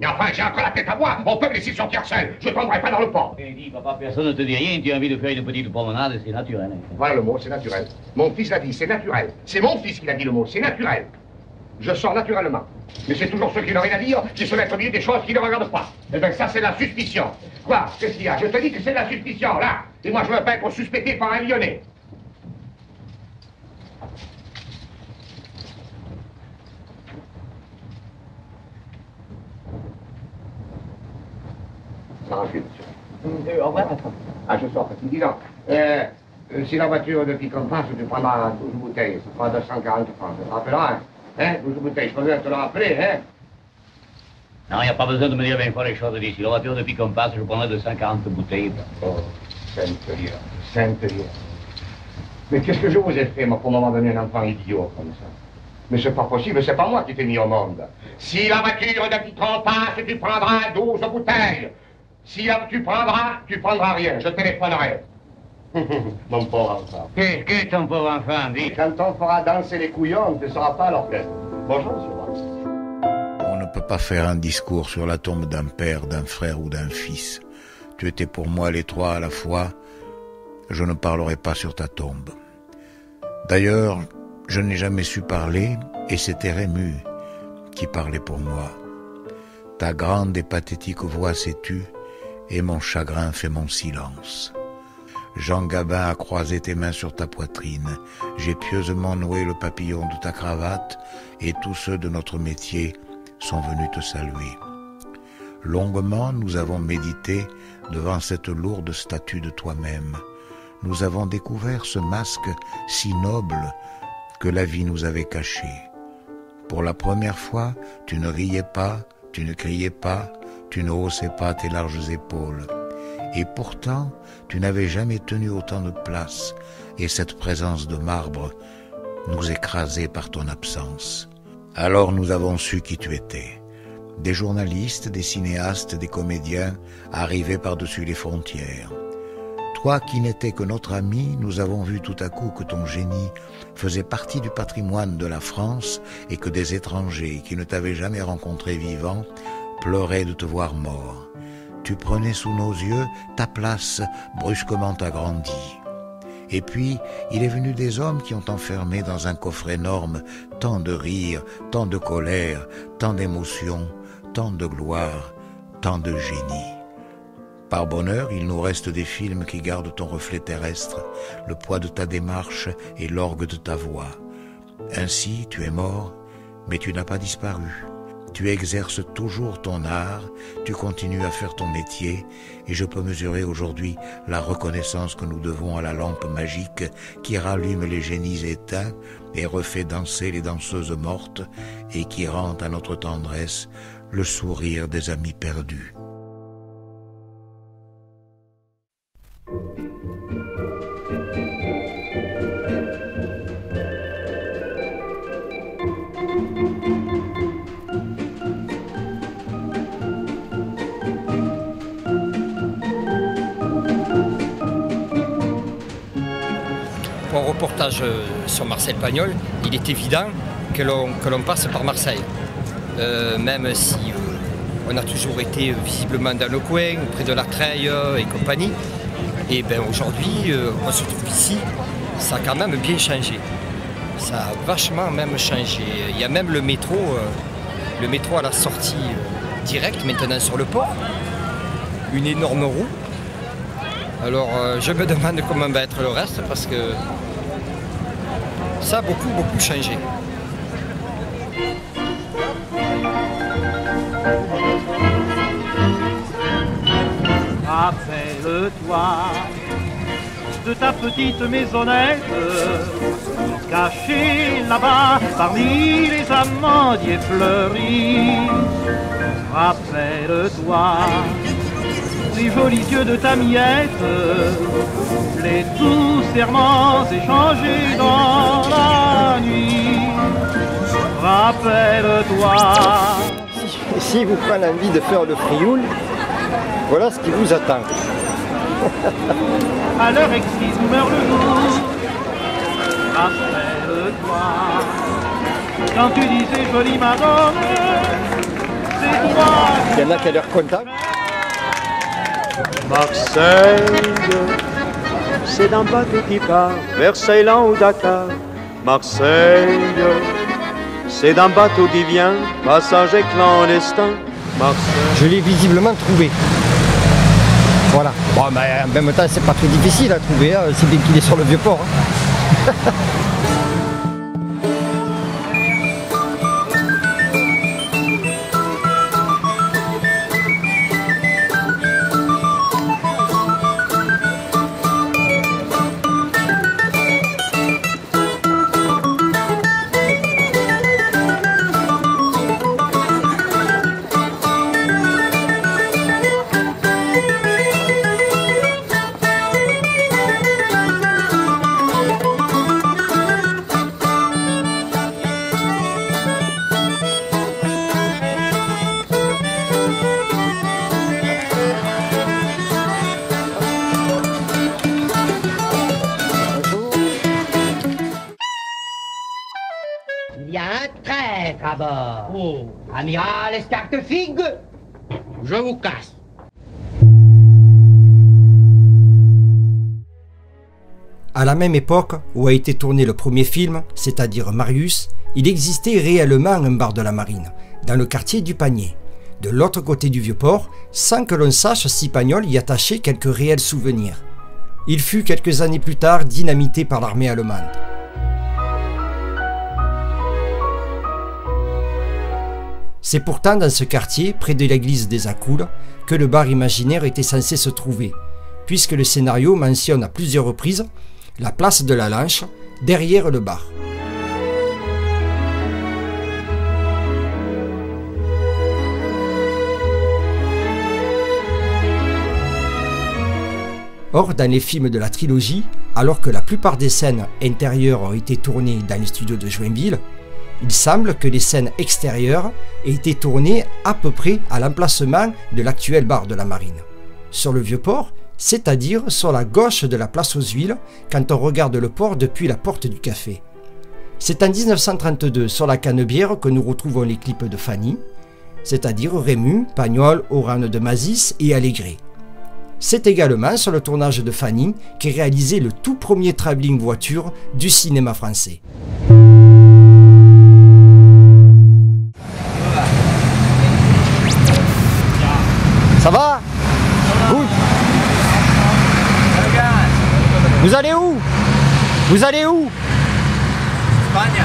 Mais enfin, j'ai encore la tête à moi, on peut me laisser sortir seul, je tomberai pas dans le port. Et dis, papa, personne ne te dit rien, tu as envie de faire une petite promenade, c'est naturel. hein. Voilà le mot, c'est naturel. Mon fils l'a dit, c'est naturel. C'est mon fils qui l'a dit le mot, c'est naturel. Je sors naturellement. Mais c'est toujours ceux qui n'ont rien à dire qui se mettent au milieu des choses qui ne regardent pas. Eh bien, ça, c'est la suspicion. Quoi Qu'est-ce qu'il y a? Je te dis que c'est la suspicion, là. Et moi, je veux pas être suspecté par un lyonnais. Ça monsieur. Euh, au revoir, patron. Ah, je sors, petit. Dis donc, euh, euh, si la voiture de Picompasse, tu prendras 12 bouteilles, ça fera 240 francs. Tu te rappelleras, hein Hein? 12 bouteilles, je peux te le rappeler, hein? Non, il n'y a pas besoin de me dire 20 fois les choses d'ici. La voiture depuis qu'on passe, je prendrai 240 bouteilles. Oh, Sainte Dieu, Sainte Dieu. Mais qu'est-ce que je vous ai fait, moi, pour m'avoir donné un enfant idiot comme ça? Mais c'est pas possible, c'est pas moi qui t'ai mis au monde. Si la voiture de Pitron passe, tu prendras 12 bouteilles. Si la- tu prendras, tu prendras rien, je téléphonerai. Mon pauvre enfant. Qu'est-ce que ton pauvre enfant dit? Quand on fera danser les couillons, on ne te sera pas à l'orchestre. Bonjour, monsieur. On ne peut pas faire un discours sur la tombe d'un père, d'un frère ou d'un fils. Tu étais pour moi les trois à la fois. Je ne parlerai pas sur ta tombe. D'ailleurs, je n'ai jamais su parler et c'était Rému qui parlait pour moi. Ta grande et pathétique voix s'est tue et mon chagrin fait mon silence. Jean Gabin a croisé tes mains sur ta poitrine. J'ai pieusement noué le papillon de ta cravate et tous ceux de notre métier sont venus te saluer. Longuement, nous avons médité devant cette lourde statue de toi-même. Nous avons découvert ce masque si noble que la vie nous avait caché. Pour la première fois, tu ne riais pas, tu ne criais pas, tu ne haussais pas tes larges épaules. Et pourtant, tu n'avais jamais tenu autant de place, et cette présence de marbre nous écrasait par ton absence. Alors nous avons su qui tu étais. Des journalistes, des cinéastes, des comédiens arrivés par-dessus les frontières. Toi qui n'étais que notre ami, nous avons vu tout à coup que ton génie faisait partie du patrimoine de la France et que des étrangers qui ne t'avaient jamais rencontré vivant pleuraient de te voir mort. Tu prenais sous nos yeux ta place brusquement agrandie. Et puis, il est venu des hommes qui ont enfermé dans un coffre énorme tant de rires, tant de colère, tant d'émotions, tant de gloire, tant de génie. Par bonheur, il nous reste des films qui gardent ton reflet terrestre, le poids de ta démarche et l'orgue de ta voix. Ainsi, tu es mort, mais tu n'as pas disparu. Tu exerces toujours ton art, tu continues à faire ton métier, et je peux mesurer aujourd'hui la reconnaissance que nous devons à la lampe magique qui rallume les génies éteints et refait danser les danseuses mortes, et qui rend à notre tendresse le sourire des amis perdus. Euh, sur Marcel Pagnol, il est évident que l'on passe par Marseille. Euh, même si euh, on a toujours été visiblement dans le coin, près de la Treille et compagnie. Et ben aujourd'hui, on se trouve ici, ça a quand même bien changé. Ça a vachement même changé. Il y a même le métro, le métro à la sortie directe maintenant sur le port. Une énorme roue. Alors je me demande comment va être le reste parce que ça a beaucoup beaucoup changé. Rappelle-toi de ta petite maisonnette, cachée là-bas parmi les amandiers fleuris. Rappelle-toi les jolis yeux de ta miette, les doux serments échangés dans la nuit. Rappelle-toi. Si vous prenez envie de faire le frioul, voilà ce qui vous attend. à l'heure exquise où meurt le jour. Rappelle-toi, quand tu disais jolie madone, c'est toi. Il y en a qui a l'air content. Marseille, c'est d'un bateau qui part vers Ceylan ou Dakar. Marseille, c'est d'un bateau qui vient, passager clandestin. Marseille. Je l'ai visiblement trouvé. Voilà. Bon, mais en même temps, c'est pas très difficile à trouver, hein, c'est bien qu'il est sur le vieux port. hein. Amiral Escartefigue, je vous casse. À la même époque où a été tourné le premier film, c'est-à-dire Marius, il existait réellement un bar de la marine, dans le quartier du Panier, de l'autre côté du vieux port, sans que l'on sache si Pagnol y attachait quelques réels souvenirs. Il fut quelques années plus tard dynamité par l'armée allemande. C'est pourtant dans ce quartier, près de l'église des Accoules, que le bar imaginaire était censé se trouver, puisque le scénario mentionne à plusieurs reprises la place de la Lanche, derrière le bar. Or, dans les films de la trilogie, alors que la plupart des scènes intérieures ont été tournées dans les studios de Joinville, il semble que les scènes extérieures aient été tournées à peu près à l'emplacement de l'actuel bar de la Marine, sur le vieux port, c'est-à-dire sur la gauche de la place aux huiles quand on regarde le port depuis la porte du café. C'est en 1932 sur la Canebière que nous retrouvons les clips de Fanny, c'est-à-dire Rému, Pagnol, Orane de Mazis et Allégré. C'est également sur le tournage de Fanny qu'est réalisé le tout premier travelling voiture du cinéma français. Vous allez où Espagne.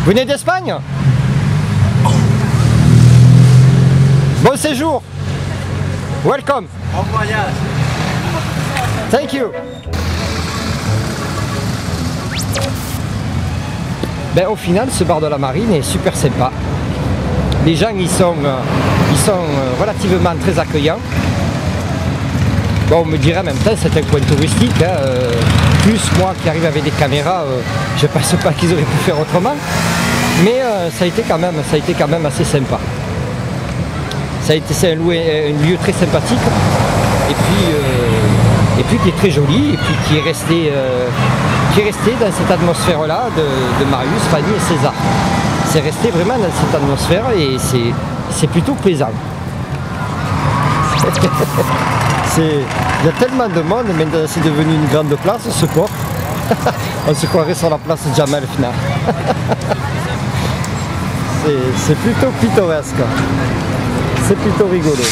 Vous venez d'Espagne Bon séjour Welcome Bon voyage. Thank you ben, Au final, ce bar de la marine est super sympa. Les gens ils sont, euh, ils sont euh, relativement très accueillants. Bon, on me dirait en même temps c'est un coin touristique. hein, euh, plus moi qui arrive avec des caméras, euh, je pense pas qu'ils auraient pu faire autrement. Mais euh, ça, a été quand même, ça a été quand même assez sympa. Ça a été c'est un, un lieu très sympathique et puis, et puis qui est très joli et puis qui est resté, qui est resté dans cette atmosphère-là de, de Marius, Fanny et César. C'est resté vraiment dans cette atmosphère et c'est plutôt plaisant. Il y a tellement de monde, maintenant c'est devenu une grande place ce port. On se croirait sur la place Jamal Fna. C'est plutôt pittoresque. C'est plutôt rigolo.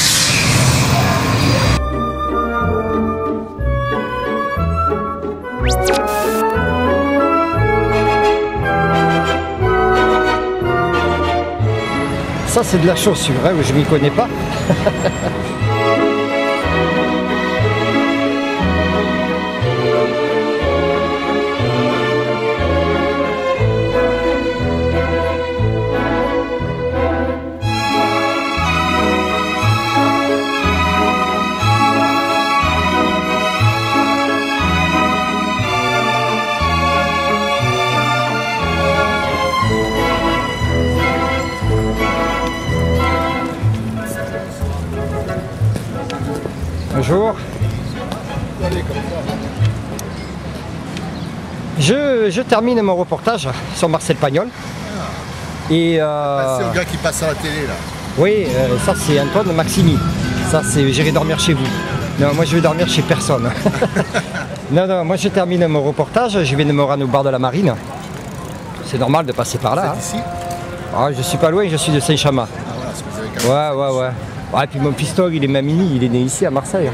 Ça c'est de la chaussure, hein, je m'y connais pas. Je, je termine mon reportage sur Marcel Pagnol. Et euh, C'est le gars qui passe à la télé là. oui, euh, ça c'est Antoine Maximi. Ça c'est j'irai dormir chez vous. Non, moi je vais dormir chez personne. non, non, moi je termine mon reportage, je de me rendre au bar de la marine. C'est normal de passer par là. hein. Ici Ah, je suis pas loin, je suis de Saint-Chamas. Ah voilà, Ouais, ouais, ouais. Ouais, et puis mon piston, il est mamini, il est né ici à Marseille.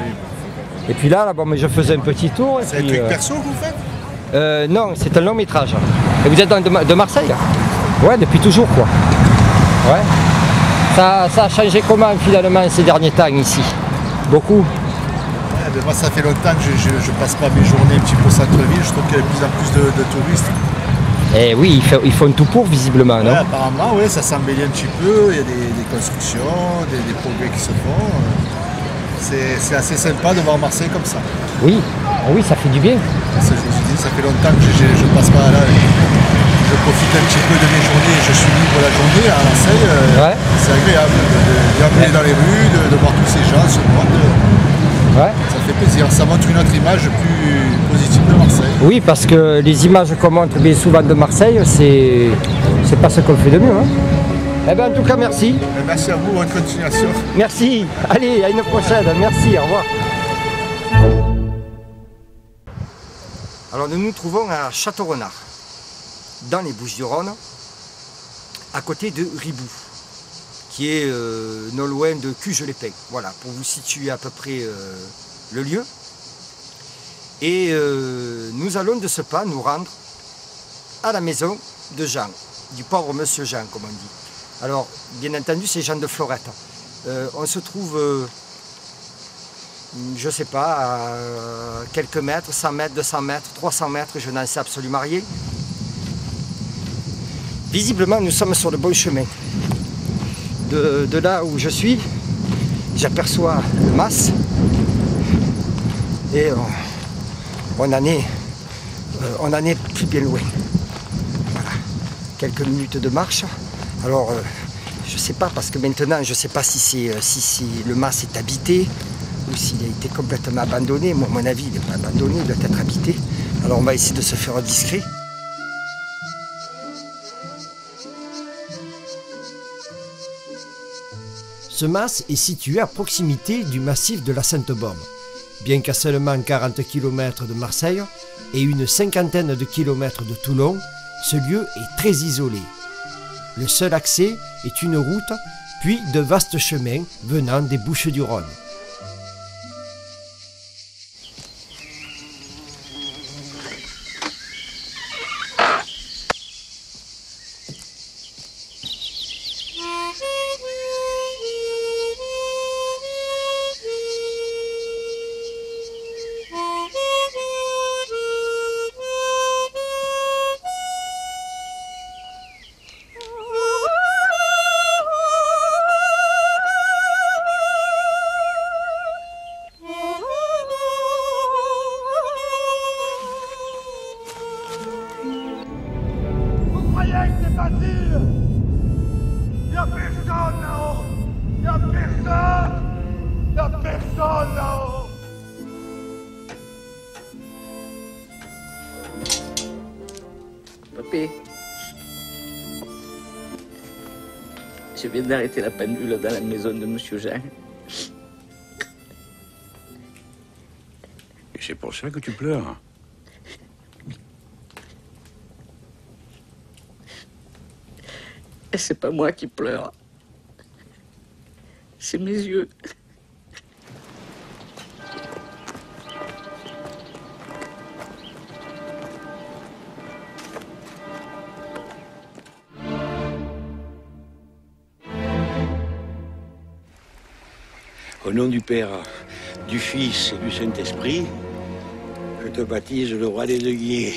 Et puis là, là bon, mais je faisais un petit tour. C'est un truc euh, perso que vous faites euh, Non, c'est un long métrage. Et vous êtes dans- de, Ma- de Marseille Ouais, depuis toujours quoi. Ouais. Ça, ça a changé comment finalement ces derniers temps ici? Beaucoup. Moi ça fait longtemps que je, je, je passe pas mes journées un petit peu au centre-ville, je trouve qu'il y a de plus en plus de, de touristes. Eh oui, ils font, ils font tout pour visiblement, non? Apparemment, ouais, ça s'embellit un petit peu, il y a des, des constructions, des, des progrès qui se font. c'est assez sympa de voir Marseille comme ça. Oui, Ah oui, ça fait du bien. Ça, je vous ai dit, ça fait longtemps que je, je passe pas là. Je profite un petit peu de mes journées, je suis libre la journée à Marseille. euh, C'est agréable de, dans les rues, de, de voir tous ces gens, ce monde. Ça fait plaisir, ça montre une autre image plus positive de Marseille. Oui, parce que les images qu'on montre bien souvent de Marseille, c'est c'est pas ce qu'on fait de mieux. hein. Eh ben, en tout cas, merci. Et Merci à vous, bonne continuation. Merci. Allez, à une prochaine. Merci, au revoir. Alors nous nous trouvons à Château-Renard, dans les Bouches-du-Rhône, à côté de Ribou, qui est euh, non loin de Cuges-les-Pins. Voilà, pour vous situer à peu près euh, le lieu. Et euh, nous allons de ce pas nous rendre à la maison de Jean, du pauvre monsieur Jean, comme on dit. Alors, bien entendu, c'est Jean de Florette. On se trouve, je ne sais pas, à quelques mètres, 100 mètres, 200 mètres, 300 mètres, je n'en sais absolument rien. Visiblement, nous sommes sur le bon chemin. De, là où je suis, j'aperçois le mas et on, on en est, euh, on plus bien loin. Voilà. Quelques minutes de marche. Alors, euh, je ne sais pas, parce que maintenant, je ne sais pas si, euh, si, si le mas est habité ou s'il a été complètement abandonné. Moi, à mon avis, il n'est pas abandonné, il doit être habité. Alors, on va essayer de se faire discret. Ce mas est situé à proximité du massif de la Sainte-Baume. Bien qu'à seulement 40 km de Marseille et une cinquantaine de kilomètres de Toulon, ce lieu est très isolé. Le seul accès est une route, puis de vastes chemins venant des Bouches du Rhône. D'arrêter la pendule dans la maison de Monsieur Jean. Et c'est pour ça que tu pleures. Et c'est pas moi qui pleure. C'est mes yeux. Au nom du Père, du Fils et du Saint-Esprit, je te baptise le roi des œillets.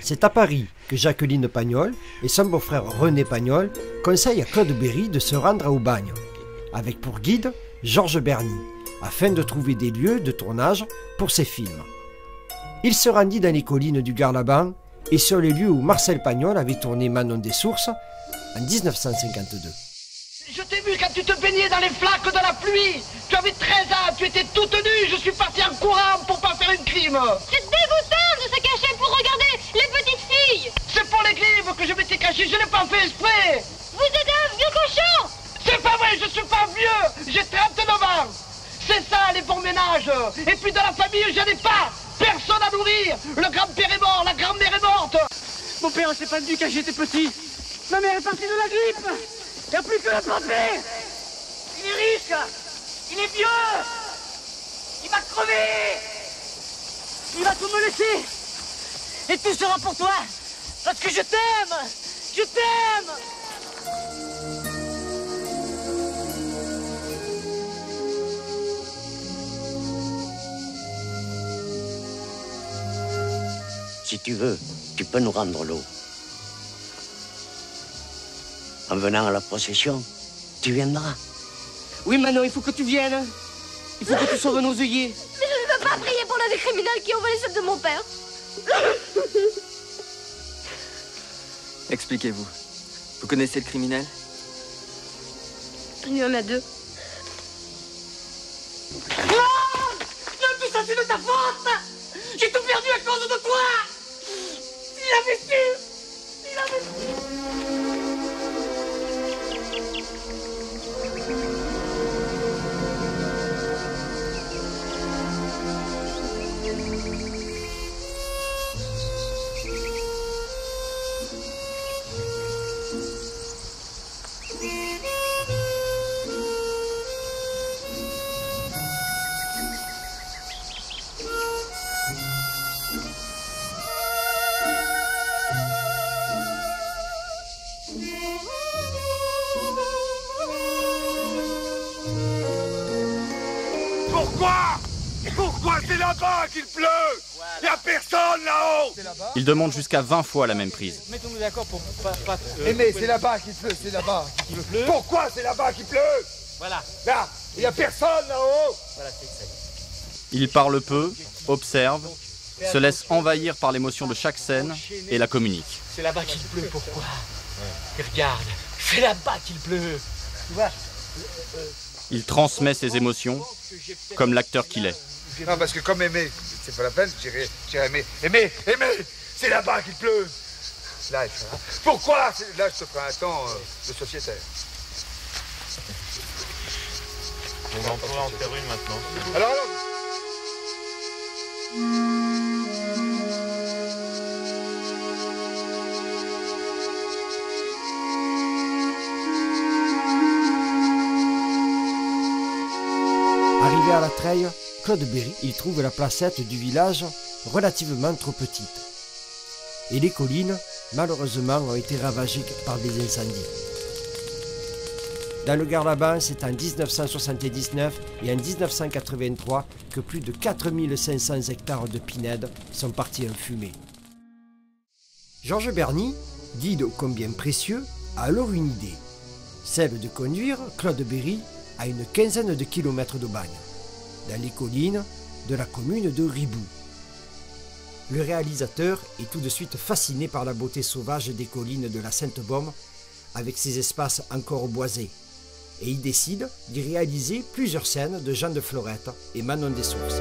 C'est à Paris que Jacqueline Pagnol et son beau-frère René Pagnol conseillent à Claude Berry de se rendre à Aubagne, avec pour guide Georges Berny, afin de trouver des lieux de tournage pour ses films. Il se rendit dans les collines du Garlaban et sur les lieux où Marcel Pagnol avait tourné Manon des Sources en 1952. Je t'ai vu quand tu te baignais dans les flaques de la pluie. Tu avais 13 ans, tu étais toute nue. Je suis parti en courant pour pas faire un crime. C'est dégoûtant de se cacher pour regarder les petites filles C'est pour les crimes que je m'étais caché. Je n'ai pas fait exprès. Vous êtes un vieux cochon C'est pas vrai, je suis pas vieux. J'ai 39 ans. C'est ça, les bons ménages. Et puis dans la famille, je n'ai pas. Personne à nourrir. Le grand-père est mort, la grand-mère est morte. Mon père s'est pendu quand j'étais petit. Ma mère est partie de la grippe. A plus que la santé. Il est riche. Il est vieux. Il va crever. Il va tout me laisser. Et tout sera pour toi. Parce que je t'aime. Je t'aime. Si tu veux, tu peux nous rendre l'eau. En venant à la procession, tu viendras. Oui, Manon, il faut que tu viennes. Il faut que tu sauves nos œillets. Mais je ne veux pas prier pour les criminels qui ont volé celle de mon père Expliquez-vous. Vous connaissez le criminel? Il y en a deux. Non Non, tout ça, c'est de ta faute J'ai tout perdu à cause de toi Il avait su Il avait su là-bas qu'il pleut Il a personne là-haut Il demande jusqu'à 20 fois la même prise. Mettons-nous d'accord pour pas. pas Eh mais c'est là-bas qu'il pleut, c'est là-bas. Pourquoi c'est là-bas qu'il pleut? Voilà. Là, il y a personne là-haut Voilà, c'est. Il parle peu, observe, se laisse envahir par l'émotion de chaque scène et la communique. C'est là-bas qu'il pleut, pourquoi? Et regarde, c'est là-bas qu'il pleut. Tu vois Il transmet ses émotions comme l'acteur qu'il est. Non, parce que comme aimer, c'est pas la peine, j'irai j'irai aimer. Aimer, aimer C'est là-bas qu'il pleut Là, il fera- Pourquoi? Là, je te ferai un temps euh, de sociétaire. On en pourrait en faire une maintenant. Alors, alors Arrivé à la treille, Claude Berry, il trouve la placette du village relativement trop petite. Et les collines, malheureusement, ont été ravagées par des incendies. Dans le Garlaban, c'est en 1979 et en 1983 que plus de 4500 hectares de pinèdes sont partis en fumée. Georges Berny, guide ô combien précieux, a alors une idée, celle de conduire Claude Berry à une quinzaine de kilomètres d'Aubagne, dans les collines de la commune de Ribou. Le réalisateur est tout de suite fasciné par la beauté sauvage des collines de la Sainte-Baume, avec ses espaces encore boisés, et il décide d'y réaliser plusieurs scènes de Jean de Florette et Manon des Sources.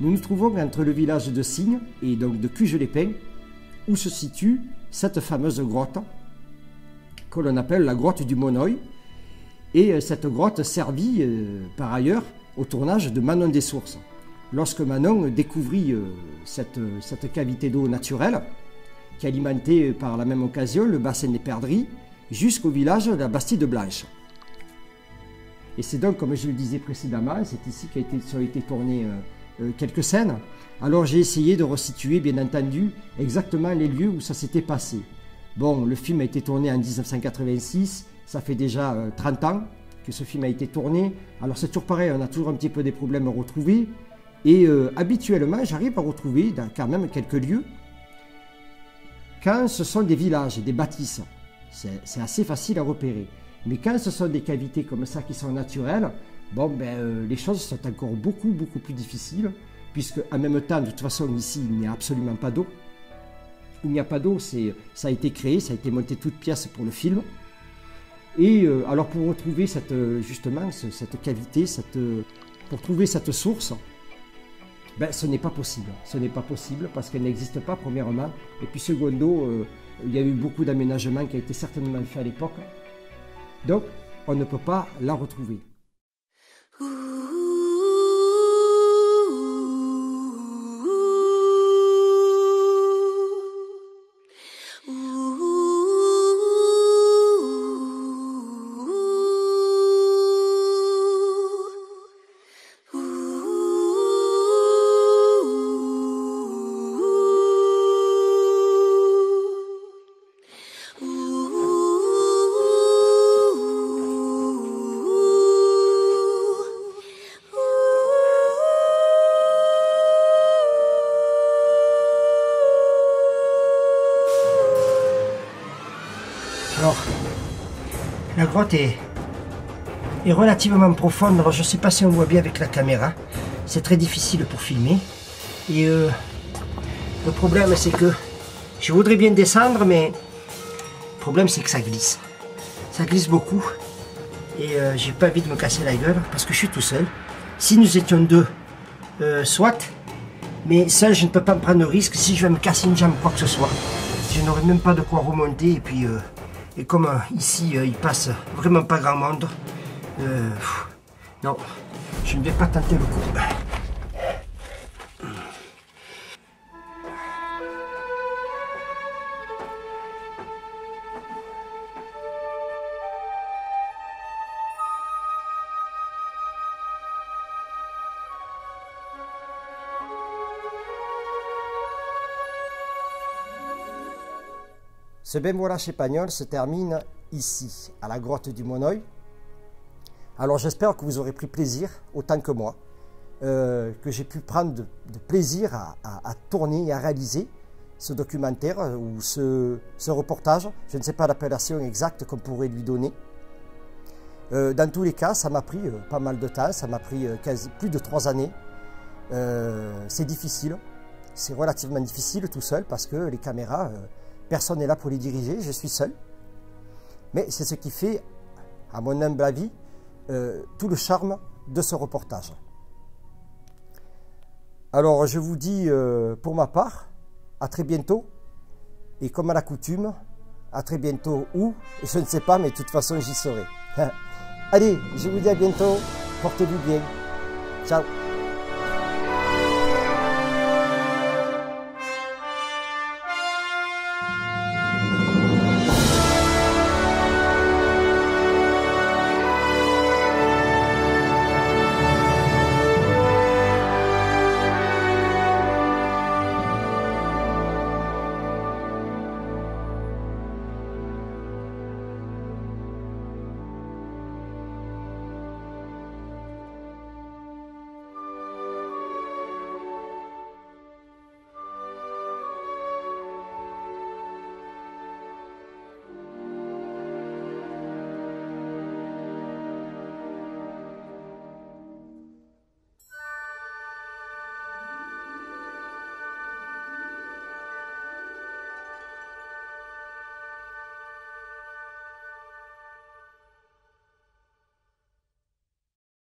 Nous nous trouvons entre le village de Signe et donc de Cuges-les-Pins, où se situe cette fameuse grotte que l'on appelle la grotte du Monoï. Et euh, cette grotte servit euh, par ailleurs au tournage de Manon des Sources. Lorsque Manon découvrit euh, cette, cavité d'eau naturelle, qui alimentait par la même occasion le bassin des Perdrix jusqu'au village de la Bastide Blanche. Et c'est donc, comme je le disais précédemment, c'est ici qu'a sont été euh, quelques scènes. Alors j'ai essayé de resituer, bien entendu, exactement les lieux où ça s'était passé. Bon, le film a été tourné en 1986, ça fait déjà euh, 30 ans que ce film a été tourné. Alors c'est toujours pareil, on a toujours un petit peu des problèmes à retrouver. Et euh, habituellement, j'arrive à retrouver quand même quelques lieux quand ce sont des villages, des bâtisses. C'est assez facile à repérer. Mais quand ce sont des cavités comme ça qui sont naturelles, bon, ben, euh, les choses sont encore beaucoup, beaucoup plus difficiles, puisque en même temps, de toute façon, ici, il n'y a absolument pas d'eau. Il n'y a pas d'eau, ça a été créé, ça a été monté toute pièce pour le film. Et euh, alors pour retrouver cette, euh, justement ce- cette cavité, cette, pour trouver cette source, ben, ce n'est pas possible. Ce n'est pas possible parce qu'elle n'existe pas, premièrement. Et puis, secondo, il y a eu beaucoup d'aménagements qui a été certainement fait à l'époque. Donc, on ne peut pas la retrouver. Alors, grotte est, est relativement profonde. Alors, je ne sais pas si on voit bien avec la caméra. C'est très difficile pour filmer. Et euh, le problème, c'est que je voudrais bien descendre, mais le problème, c'est que ça glisse. Ça glisse beaucoup. Et euh, j'ai pas envie de me casser la gueule parce que je suis tout seul. Si nous étions deux, euh, soit, mais seul, je ne peux pas me prendre de risque si je vais me casser une jambe, quoi que ce soit. Je n'aurai même pas de quoi remonter. Et puis, euh, et comme ici, il passe vraiment pas grand monde, non, je ne vais pas tenter le coup. Ce bain espagnol se termine ici, à la grotte du Monoï. Alors j'espère que vous aurez pris plaisir, autant que moi, euh, que j'ai pu prendre de, plaisir à, tourner et à réaliser ce documentaire euh, ou ce, reportage. Je ne sais pas l'appellation exacte qu'on pourrait lui donner. Euh, dans tous les cas, ça m'a pris pas mal de temps, ça m'a pris plus de trois années. c'est difficile, c'est relativement difficile tout seul parce que les caméras Personne n'est là pour les diriger, je suis seul. Mais c'est ce qui fait, à mon humble avis, euh, tout le charme de ce reportage. Alors je vous dis euh, pour ma part, à très bientôt. Et comme à la coutume, à très bientôt où Je ne sais pas, mais de toute façon j'y serai. Allez, je vous dis à bientôt. Portez-vous bien. Ciao